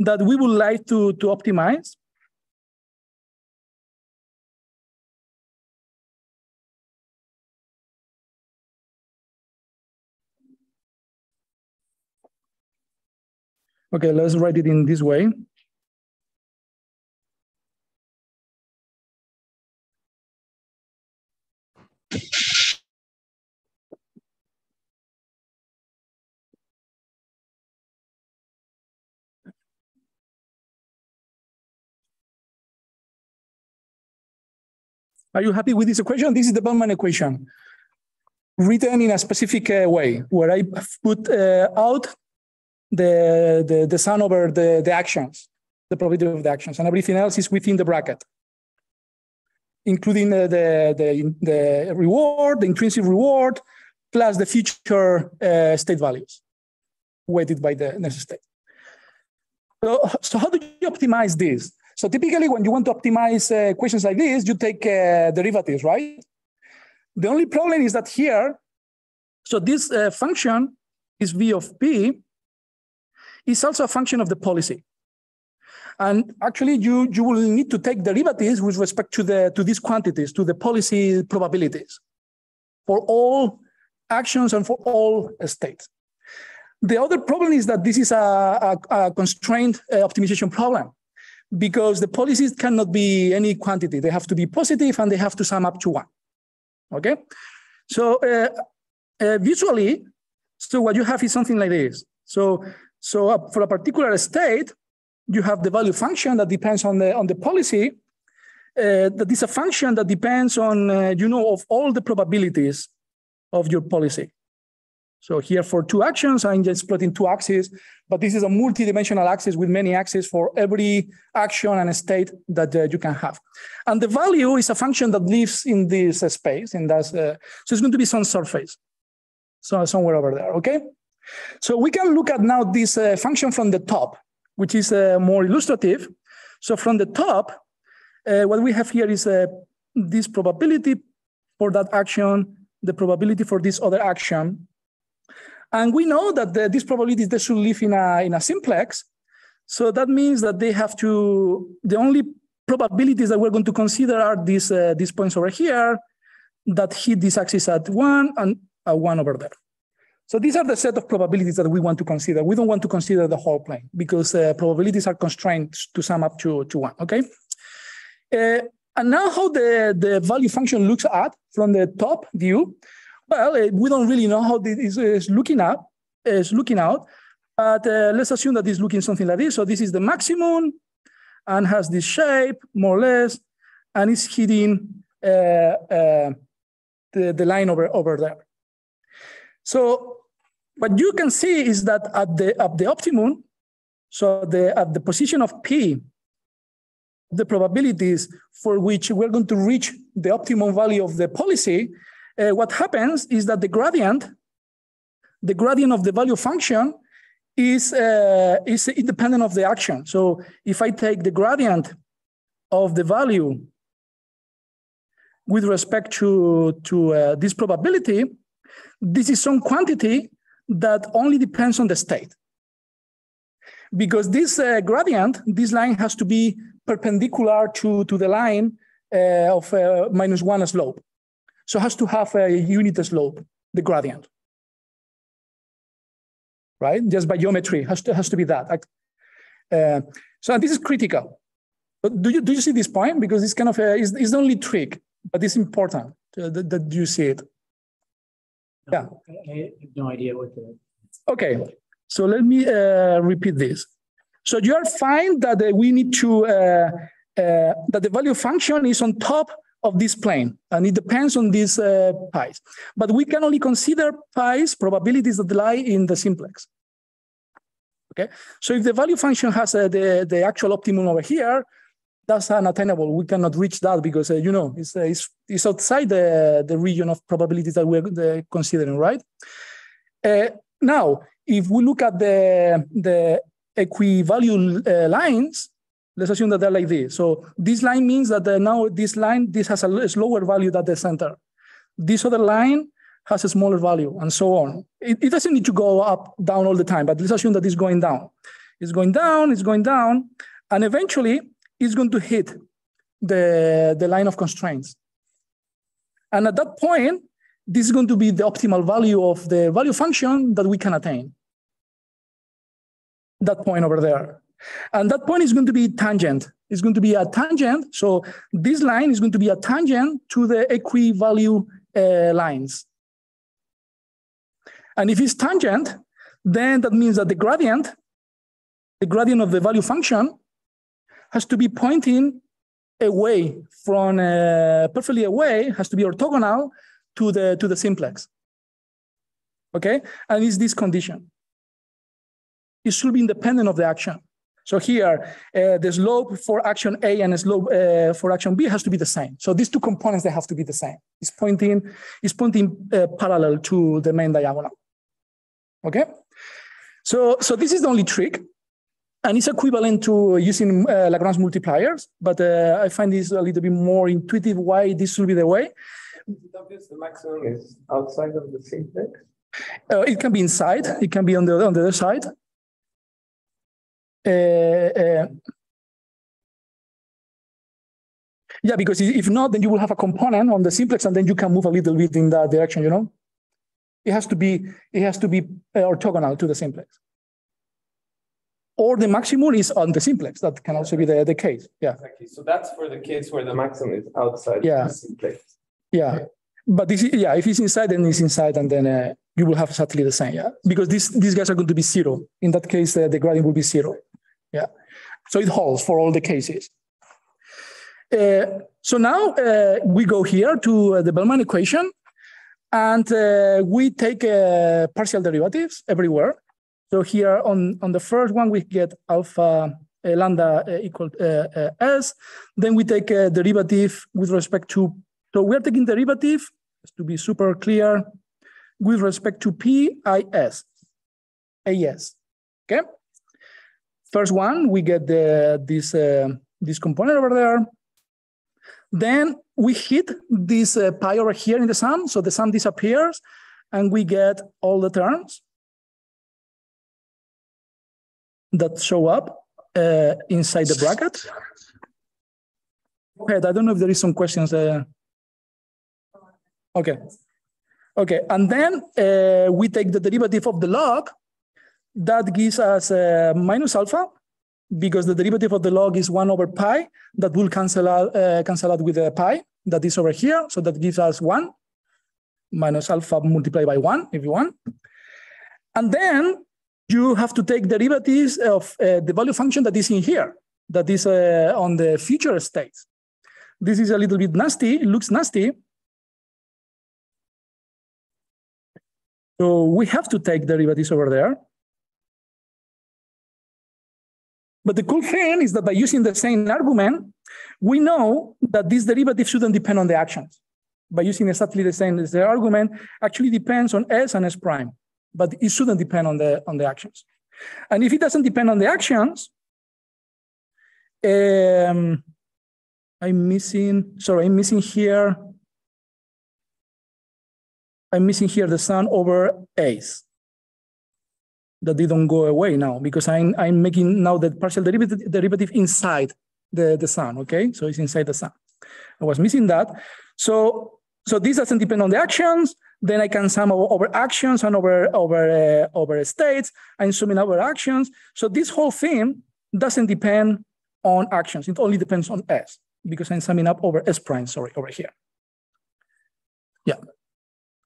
that we would like to, to optimize. Okay, let's write it in this way. Are you happy with this equation? This is the Bellman equation written in a specific uh, way where I put uh, out the, the, the sum over the, the actions, the probability of the actions, and everything else is within the bracket, including the, the, the, the reward, the intrinsic reward, plus the future uh, state values weighted by the next state. So, so how do you optimize this? So typically when you want to optimize uh, equations like this, you take uh, derivatives, right? The only problem is that here, so this uh, function is v of p, is also a function of the policy. And actually, you, you will need to take derivatives with respect to, the, to these quantities, to the policy probabilities for all actions and for all states. The other problem is that this is a, a, a constrained uh, optimization problem because the policies cannot be any quantity. They have to be positive and they have to sum up to one. Okay? So uh, uh, visually, so what you have is something like this. So, so uh, for a particular state, you have the value function that depends on the on the policy. Uh, that is a function that depends on uh, you know of all the probabilities of your policy. So here for two actions, I'm just plotting two axes, but this is a multi-dimensional axis with many axes for every action and state that uh, you can have. And the value is a function that lives in this uh, space, and that's uh, so it's going to be some surface, so somewhere over there. Okay, so we can look at now this uh, function from the top, which is uh, more illustrative. So from the top, uh, what we have here is this probability for that action, the probability for this other action, and we know that the, these probabilities, they should live in a, in a simplex. So that means that they have to, the only probabilities that we're going to consider are these, uh, these points over here that hit this axis at one and a one over there. So these are the set of probabilities that we want to consider. We don't want to consider the whole plane because uh, probabilities are constrained to sum up to, to one, okay? Uh, and now how the, the value function looks at from the top view, well, uh, we don't really know how this is looking at, is looking out, but uh, let's assume that it's looking something like this. So this is the maximum and has this shape, more or less, and it's hitting uh, uh, the, the line over, over there. So what you can see is that at the, at the optimum, so the, at the position of P, the probabilities for which we're going to reach the optimum value of the policy uh, what happens is that the gradient, the gradient of the value function is, uh, is independent of the action. So if I take the gradient of the value with respect to, to uh, this probability, this is some quantity that only depends on the state. Because this uh, gradient, this line has to be perpendicular to, to the line uh, of uh, minus one slope. So has to have a unit slope, the gradient. Right? Just by geometry, has to, has to be that. Uh, so this is critical. But do you, do you see this point? Because it's kind of a, it's, it's the only trick, but it's important that, that you see it. Yeah. I have no idea what the. Okay, so let me uh, repeat this. So you are fine that uh, we need to, uh, uh, that the value function is on top of this plane, and it depends on these uh, pi's. But we can only consider pi's probabilities that lie in the simplex. Okay, so if the value function has uh, the, the actual optimum over here, that's unattainable. We cannot reach that because, uh, you know, it's, uh, it's, it's outside the, the region of probabilities that we're uh, considering, right? Uh, now, if we look at the, the equivalue lines, Let's assume that they're like this. So this line means that now this line, this has a slower value than the center. This other line has a smaller value and so on. It, it doesn't need to go up, down all the time, but let's assume that it's going down. It's going down, it's going down, and eventually it's going to hit the, the line of constraints. And at that point, this is going to be the optimal value of the value function that we can attain. That point over there. And that point is going to be tangent. It's going to be a tangent. So this line is going to be a tangent to the equivalue uh, lines. And if it's tangent, then that means that the gradient, the gradient of the value function, has to be pointing away from uh, perfectly away, has to be orthogonal to the to the simplex. Okay, and it's this condition. It should be independent of the action. So here, uh, the slope for action A and slope uh, for action B has to be the same. So these two components, they have to be the same. It's pointing, it's pointing uh, parallel to the main diagonal. Okay? So, so this is the only trick. And it's equivalent to using uh, Lagrange multipliers, but uh, I find this a little bit more intuitive why this should be the way. Obviously, the maximum is outside of the simplex. Uh, it can be inside, it can be on the, on the other side. Uh, uh, yeah, because if not, then you will have a component on the simplex and then you can move a little bit in that direction, you know? It has to be, it has to be uh, orthogonal to the simplex. Or the maximum is on the simplex. That can also be the, the case. Yeah. Exactly. So that's for the case where the maximum is outside Yeah. the simplex. Yeah. But this is, yeah, if it's inside, then it's inside, and then uh, you will have exactly the same. Yeah. Because these these guys are going to be zero. In that case, uh, the gradient will be zero. Yeah. So it holds for all the cases. Uh, so now uh, we go here to uh, the Bellman equation, and uh, we take uh, partial derivatives everywhere. So here on, on the first one, we get alpha uh, lambda uh, equal uh, s. Then we take a derivative with respect to, so we're taking derivative, to be super clear, with respect to p i s, as, okay? First one, we get the, this, this component over there. Then we hit this pi over here in the sum, so the sum disappears, and we get all the terms that show up uh, inside the bracket. Ahead, I don't know if there is some questions. Uh... Okay. Okay, and then uh, we take the derivative of the log. That gives us uh, minus alpha, because the derivative of the log is 1 over pi. That will cancel out, uh, cancel out with the pi that is over here. So that gives us 1 minus alpha multiplied by 1, if you want. And then you have to take derivatives of uh, the value function that is in here, that is uh, on the future states. This is a little bit nasty, it looks nasty. So we have to take derivatives over there. But the cool thing is that by using the same argument, we know that this derivative shouldn't depend on the actions. By using exactly the same as the argument, actually depends on S and S prime, but it shouldn't depend on the, on the actions. And if it doesn't depend on the actions, um, I'm missing, sorry, I'm missing here, I'm missing here the sum over A's that they don't go away now because I'm, I'm making now the partial derivative, derivative inside the, the sum, okay? So it's inside the sum. I was missing that. So, so this doesn't depend on the actions. Then I can sum over, actions and over, over, uh, over states. I'm summing over actions. So this whole thing doesn't depend on actions. It only depends on S because I'm summing up over S prime, sorry, over here. Yeah.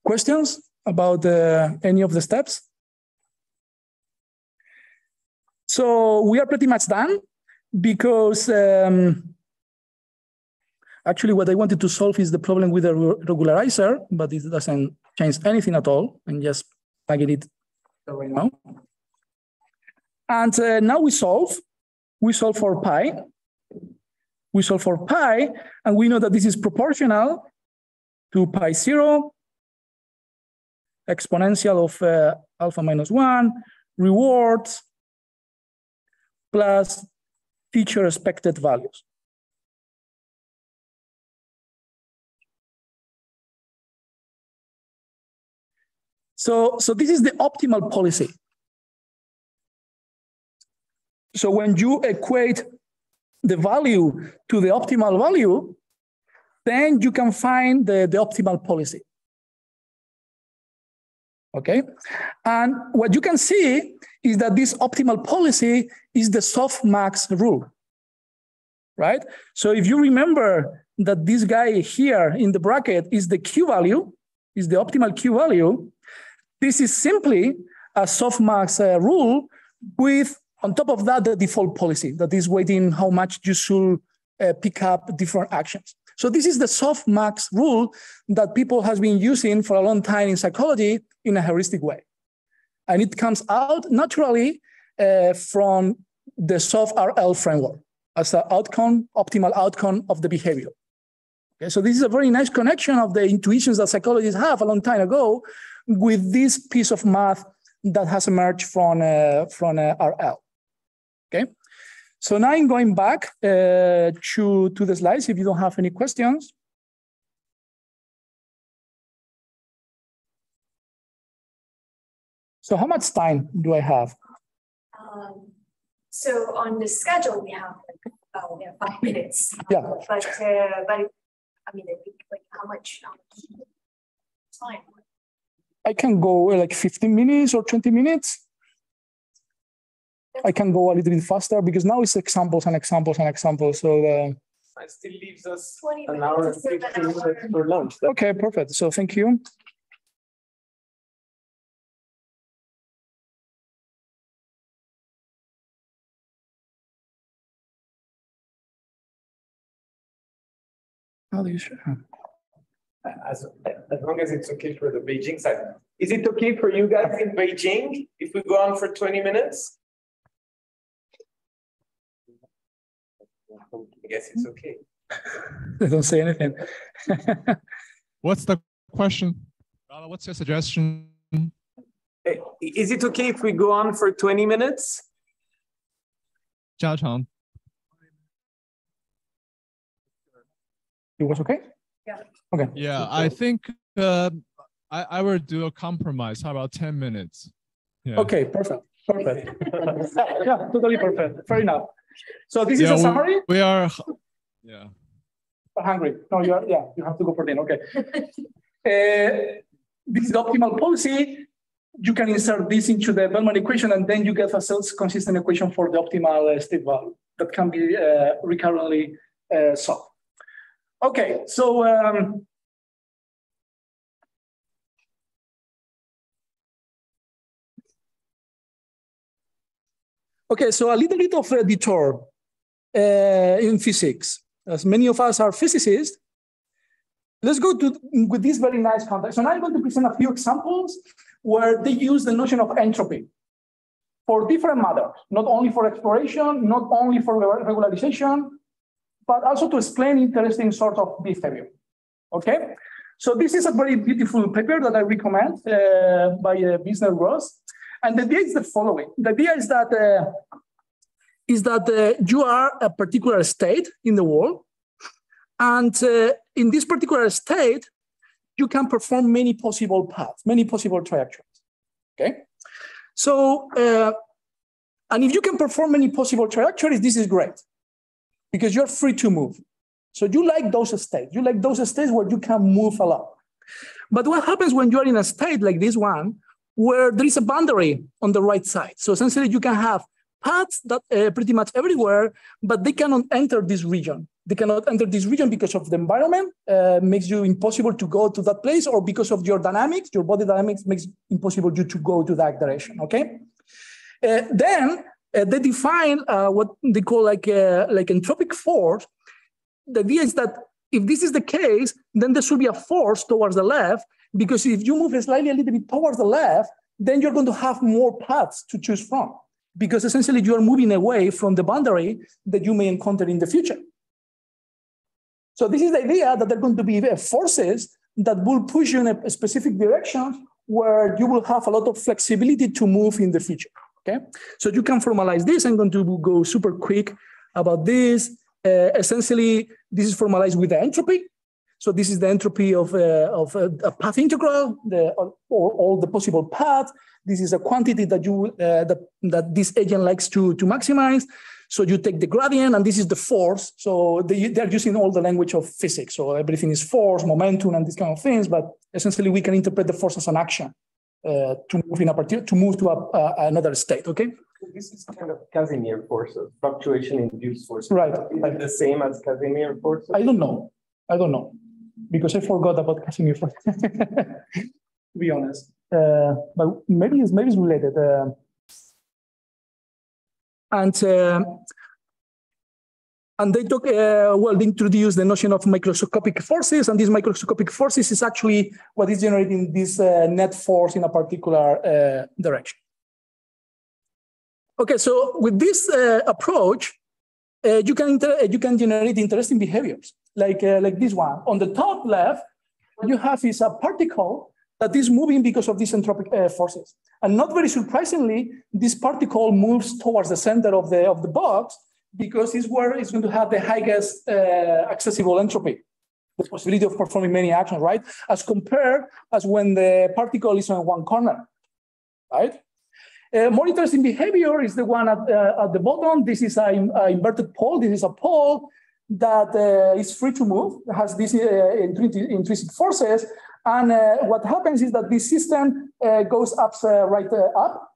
Questions about uh, any of the steps? So we are pretty much done because um, actually what I wanted to solve is the problem with the regularizer, but it doesn't change anything at all. I'm just plugging it right now. And uh, now we solve. We solve for pi. We solve for pi, and we know that this is proportional to pi zero, exponential of uh, alpha minus one, rewards, plus future expected values. So, so this is the optimal policy. So when you equate the value to the optimal value, then you can find the, the optimal policy. Okay. And what you can see is that this optimal policy is the softmax rule. Right. So if you remember that this guy here in the bracket is the Q value, is the optimal Q value, this is simply a softmax uh, rule with, on top of that, the default policy that is weighting how much you should uh, pick up different actions. So this is the softmax rule that people has been using for a long time in psychology in a heuristic way. And it comes out naturally uh, from the soft RL framework as an outcome, optimal outcome of the behavior. Okay, so this is a very nice connection of the intuitions that psychologists have a long time ago with this piece of math that has emerged from, uh, from uh, RL. Okay, so now I'm going back uh, to, to the slides if you don't have any questions. So how much time do I have? Um, so on the schedule, we have like, we have five minutes. Yeah. But, uh, but I mean, I think like how much, how much time? I can go uh, like 15 minutes or 20 minutes. I can go a little bit faster because now it's examples and examples and examples. So the, It still leaves us 20 an hour and minutes fifteen minutes for lunch. okay, perfect. So thank you. How do you share? As, as long as it's okay for the Beijing side. Is it okay for you guys in Beijing if we go on for twenty minutes? I guess it's okay. They don't say anything. What's the question? Rana, what's your suggestion? Is it okay if we go on for twenty minutes? 加长 It was okay? Yeah. Okay. Yeah, I think uh, I, I will do a compromise. How about 10 minutes? Yeah. Okay, perfect. Perfect. yeah, totally perfect. Fair enough. So this is a we- summary. We are, yeah. hungry. No, you are, yeah, you have to go for dinner. Okay. Uh, this is the optimal policy. You can insert this into the Bellman equation, and then you get a self-consistent equation for the optimal uh, state value that can be uh, recurrently uh, solved. Okay, so um, okay, so a little bit of a detour uh, in physics. As many of us are physicists, let's go to with this very nice context. So now I'm going to present a few examples where they use the notion of entropy for different matters, not only for exploration, not only for regularization, but also to explain interesting sort of behavior. Okay, so this is a very beautiful paper that I recommend uh, by uh, Wissner-Gross, and the idea is the following: the idea is that uh, is that uh, you are a particular state in the world, and uh, in this particular state, you can perform many possible paths, many possible trajectories. Okay, so uh, and if you can perform many possible trajectories, this is great because you're free to move. So you like those states. You like those states where you can move a lot. But what happens when you are in a state like this one, where there is a boundary on the right side? So essentially, you can have paths that uh, pretty much everywhere, but they cannot enter this region. They cannot enter this region because of the environment uh, makes you impossible to go to that place, or because of your dynamics, your body dynamics makes impossible you to go to that direction. Okay. Uh, then they define uh, what they call like uh, like entropic force. The idea is that if this is the case, then there should be a force towards the left because if you move slightly a little bit towards the left, then you're going to have more paths to choose from because essentially you are moving away from the boundary that you may encounter in the future. So this is the idea that there are going to be forces that will push you in a specific direction where you will have a lot of flexibility to move in the future. Okay, so you can formalize this. I'm going to go super quick about this. Uh, essentially, this is formalized with the entropy. So this is the entropy of, uh, of a, a path integral, the, or all the possible paths. This is a quantity that you uh, that, that this agent likes to, to maximize. So you take the gradient, and this is the force. So they, they're using all the language of physics. So everything is force, momentum, and these kind of things. But essentially, we can interpret the force as an action uh, to move in a particular to move to a, uh, another state. Okay. This is kind of Casimir forces, fluctuation-induced forces. Right. Is the same as Casimir forces? I don't know. I don't know because I forgot about Casimir. Forces. to be honest, uh, but maybe it's maybe it's related. Uh, and uh, and they talk uh, well. They introduce the notion of microscopic forces, and these microscopic forces is actually what is generating this uh, net force in a particular uh, direction. Okay, so with this uh, approach, uh, you can you can generate interesting behaviors like uh, like this one. On the top left, what you have is a particle that is moving because of these entropic uh, forces, and not very surprisingly, this particle moves towards the center of the of the box because it's where it's going to have the highest uh, accessible entropy the possibility of performing many actions, right? As compared as when the particle is on one corner, right? Uh, more interesting behavior is the one at, uh, at the bottom. This is an inverted pole. This is a pole that uh, is free to move, has these uh, intrinsic, intrinsic forces. And uh, what happens is that this system uh, goes up, right up,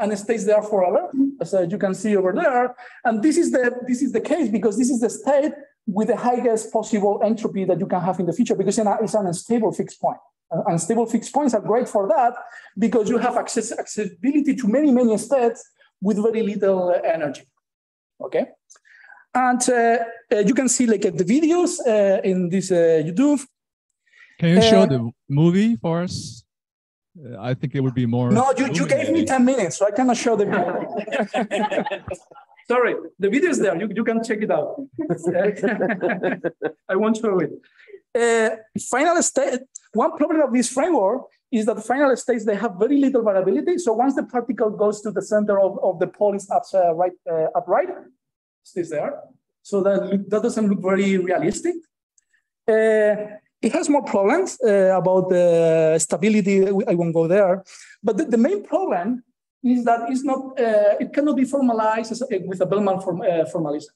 and stays there forever, as you can see over there. And this is the this is the case because this is the state with the highest possible entropy that you can have in the future because it's an unstable fixed point. Uh, unstable fixed points are great for that because you have access, accessibility to many, many states with very little energy. Okay. And uh, uh, you can see like the videos uh, in this uh, YouTube. Can you show the movie for us? I think it would be more. No, you, you gave me 10 minutes, so I cannot show the video. Sorry, the video is there. You, you can check it out. I won't show it. Uh, final state, one problem of this framework is that the final states, they have very little variability. So once the particle goes to the center of, of the pole is up, uh, right, uh, upright, stays there. So that, that doesn't look very realistic. Uh, it has more problems uh, about the stability. I won't go there. But the, the main problem is that it's not, uh, it cannot be formalized a, with a Bellman form, uh, formalism.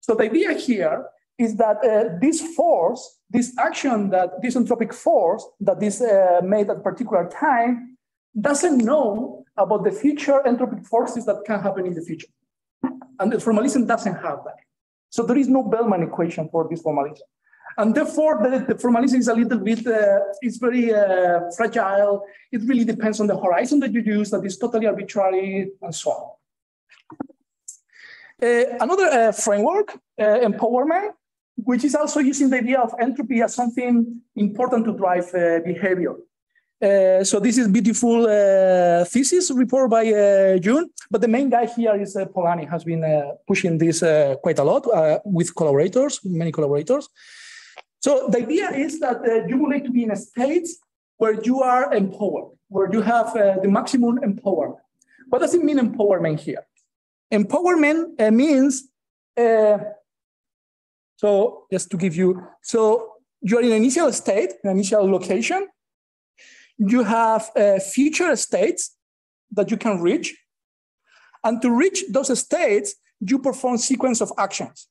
So the idea here is that uh, this force, this action, that this entropic force that is uh, made at particular time, doesn't know about the future entropic forces that can happen in the future. And the formalism doesn't have that. So there is no Bellman equation for this formalism. And therefore, the, the formalism is a little bit, uh, it's very uh, fragile. It really depends on the horizon that you use, that is totally arbitrary, and so on. Uh, another uh, framework, uh, empowerment, which is also using the idea of entropy as something important to drive uh, behavior. So this is beautiful thesis report by Jung, but the main guy here is Polani, has been pushing this quite a lot with collaborators, many collaborators. So the idea is that uh, you would like to be in a state where you are empowered, where you have uh, the maximum empowerment. What does it mean empowerment here? Empowerment uh, means, uh, so just to give you, so you're in an initial state, an initial location. You have uh, future states that you can reach. And to reach those states, you perform sequence of actions.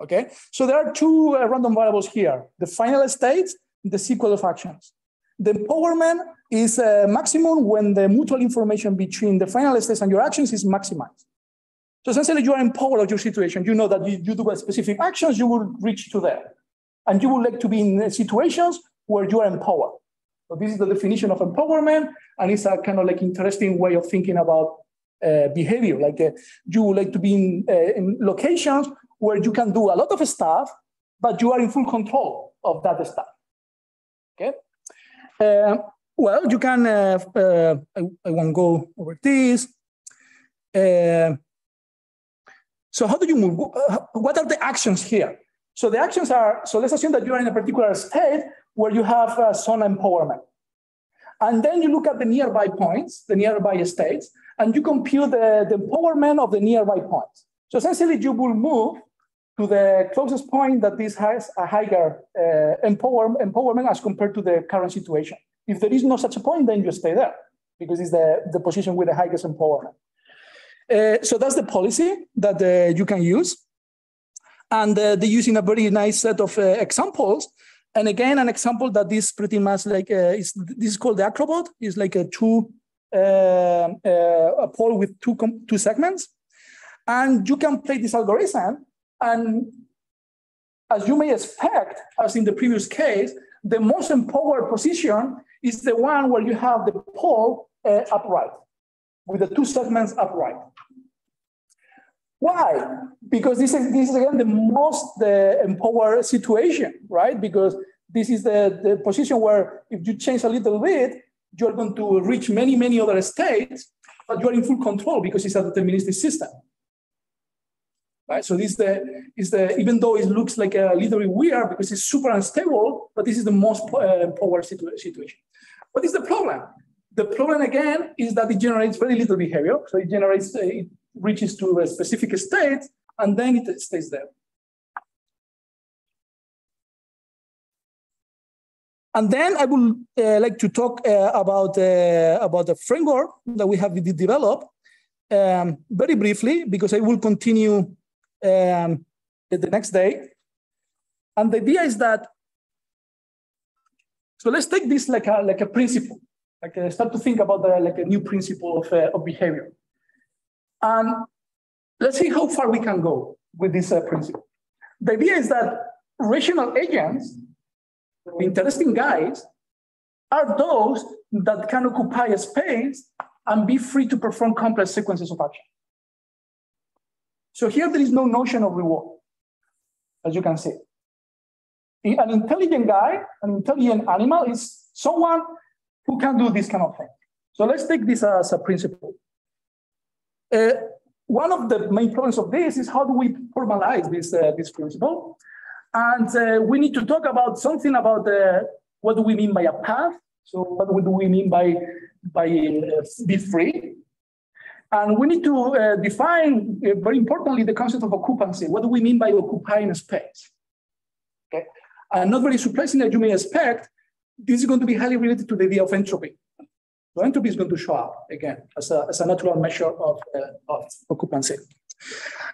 Okay, so there are two uh, random variables here, the final state, the sequence of actions. The empowerment is uh, maximum when the mutual information between the final states and your actions is maximized. So essentially you are empowered of your situation. You know that you, you do specific actions, you will reach to there. And you would like to be in situations where you are empowered. So this is the definition of empowerment, and it's a kind of like interesting way of thinking about uh, behavior. Like uh, you would like to be in, uh, in locations where you can do a lot of stuff, but you are in full control of that stuff. Okay. Uh, well, you can, uh, uh, I, I, won't go over this. Uh, so how do you move? Uh, what are the actions here? So the actions are, so let's assume that you are in a particular state where you have uh, some empowerment. And then you look at the nearby points, the nearby states, and you compute the, the empowerment of the nearby points. So essentially you will move to the closest point that this has a higher uh, empower, empowerment as compared to the current situation. If there is no such a point, then you stay there because it's the, the position with the highest empowerment. Uh, so that's the policy that uh, you can use. And uh, they use in a very nice set of uh, examples. And again, an example that is pretty much like, uh, is, this is called the Acrobot. It's like a two, a pole with two, two segments. And you can play this algorithm and as you may expect, as in the previous case, the most empowered position is the one where you have the pole uh, upright, with the two segments upright. Why? Because this is, this is again the most the empowered situation, right? Because this is the, the position where if you change a little bit, you're going to reach many, many other states. but you are in full control because it's a deterministic system. Right? So this is the, is the even though it looks like a little bit weird because it's super unstable, but this is the most uh, power situ situation. What is the problem? The problem again is that it generates very little behavior. So it generates, uh, it reaches to a specific state and then it stays there. And then I would uh, like to talk uh, about, uh, about the framework that we have developed um, very briefly, because I will continue um, the next day. And the idea is that, so let's take this like a, like a principle, like uh, start to think about the, like a new principle of, uh, of behavior. And let's see how far we can go with this uh, principle. The idea is that rational agents interesting guys are those that can occupy a space and be free to perform complex sequences of action. So here there is no notion of reward, as you can see. An intelligent guy, an intelligent animal is someone who can do this kind of thing. So let's take this as a principle. Uh, one of the main problems of this is how do we formalize this, uh, this principle? And uh, we need to talk about something about uh, what do we mean by a path? So what do we mean by, by uh, be free? And we need to uh, define, uh, very importantly, the concept of occupancy. What do we mean by occupying a space? Okay. And not very surprising that you may expect, this is going to be highly related to the idea of entropy. So entropy is going to show up again as a, as a natural measure of, uh, of occupancy.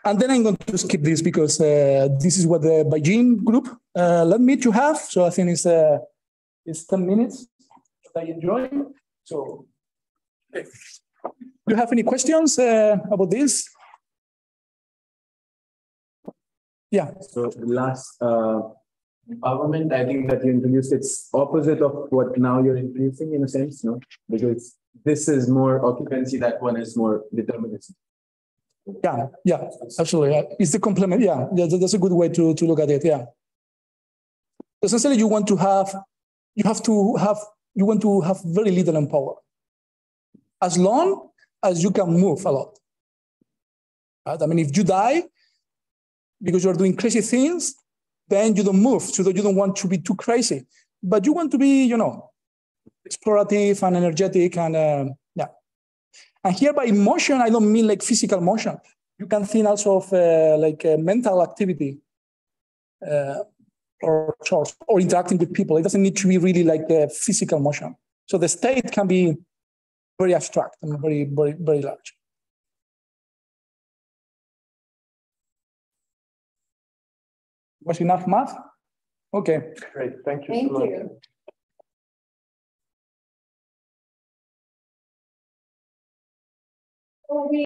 And then I'm going to skip this because uh, this is what the Beijing group uh, led me to have. So I think it's, uh, it's 10 minutes that I enjoy. So okay. Do you have any questions uh, about this? Yeah. So the last uh, empowerment, I think that you introduced, it's opposite of what now you're introducing in a sense, no? Because this is more occupancy, that one is more determinism. Yeah, yeah, absolutely. It's the complement. Yeah, that's a good way to, to look at it. Yeah. Essentially, you want to have, you have to have, you want to have very little in power. As long as you can move a lot. Right? I mean, if you die because you're doing crazy things, then you don't move. So that you don't want to be too crazy. But you want to be, you know, explorative and energetic and uh, and here by motion, I don't mean like physical motion. You can think also of uh, like uh, mental activity uh, or, or interacting with people. It doesn't need to be really like physical motion. So the state can be very abstract and very, very, very large. Was enough math? Okay. Great. Thank you Thank so much. you. Well, we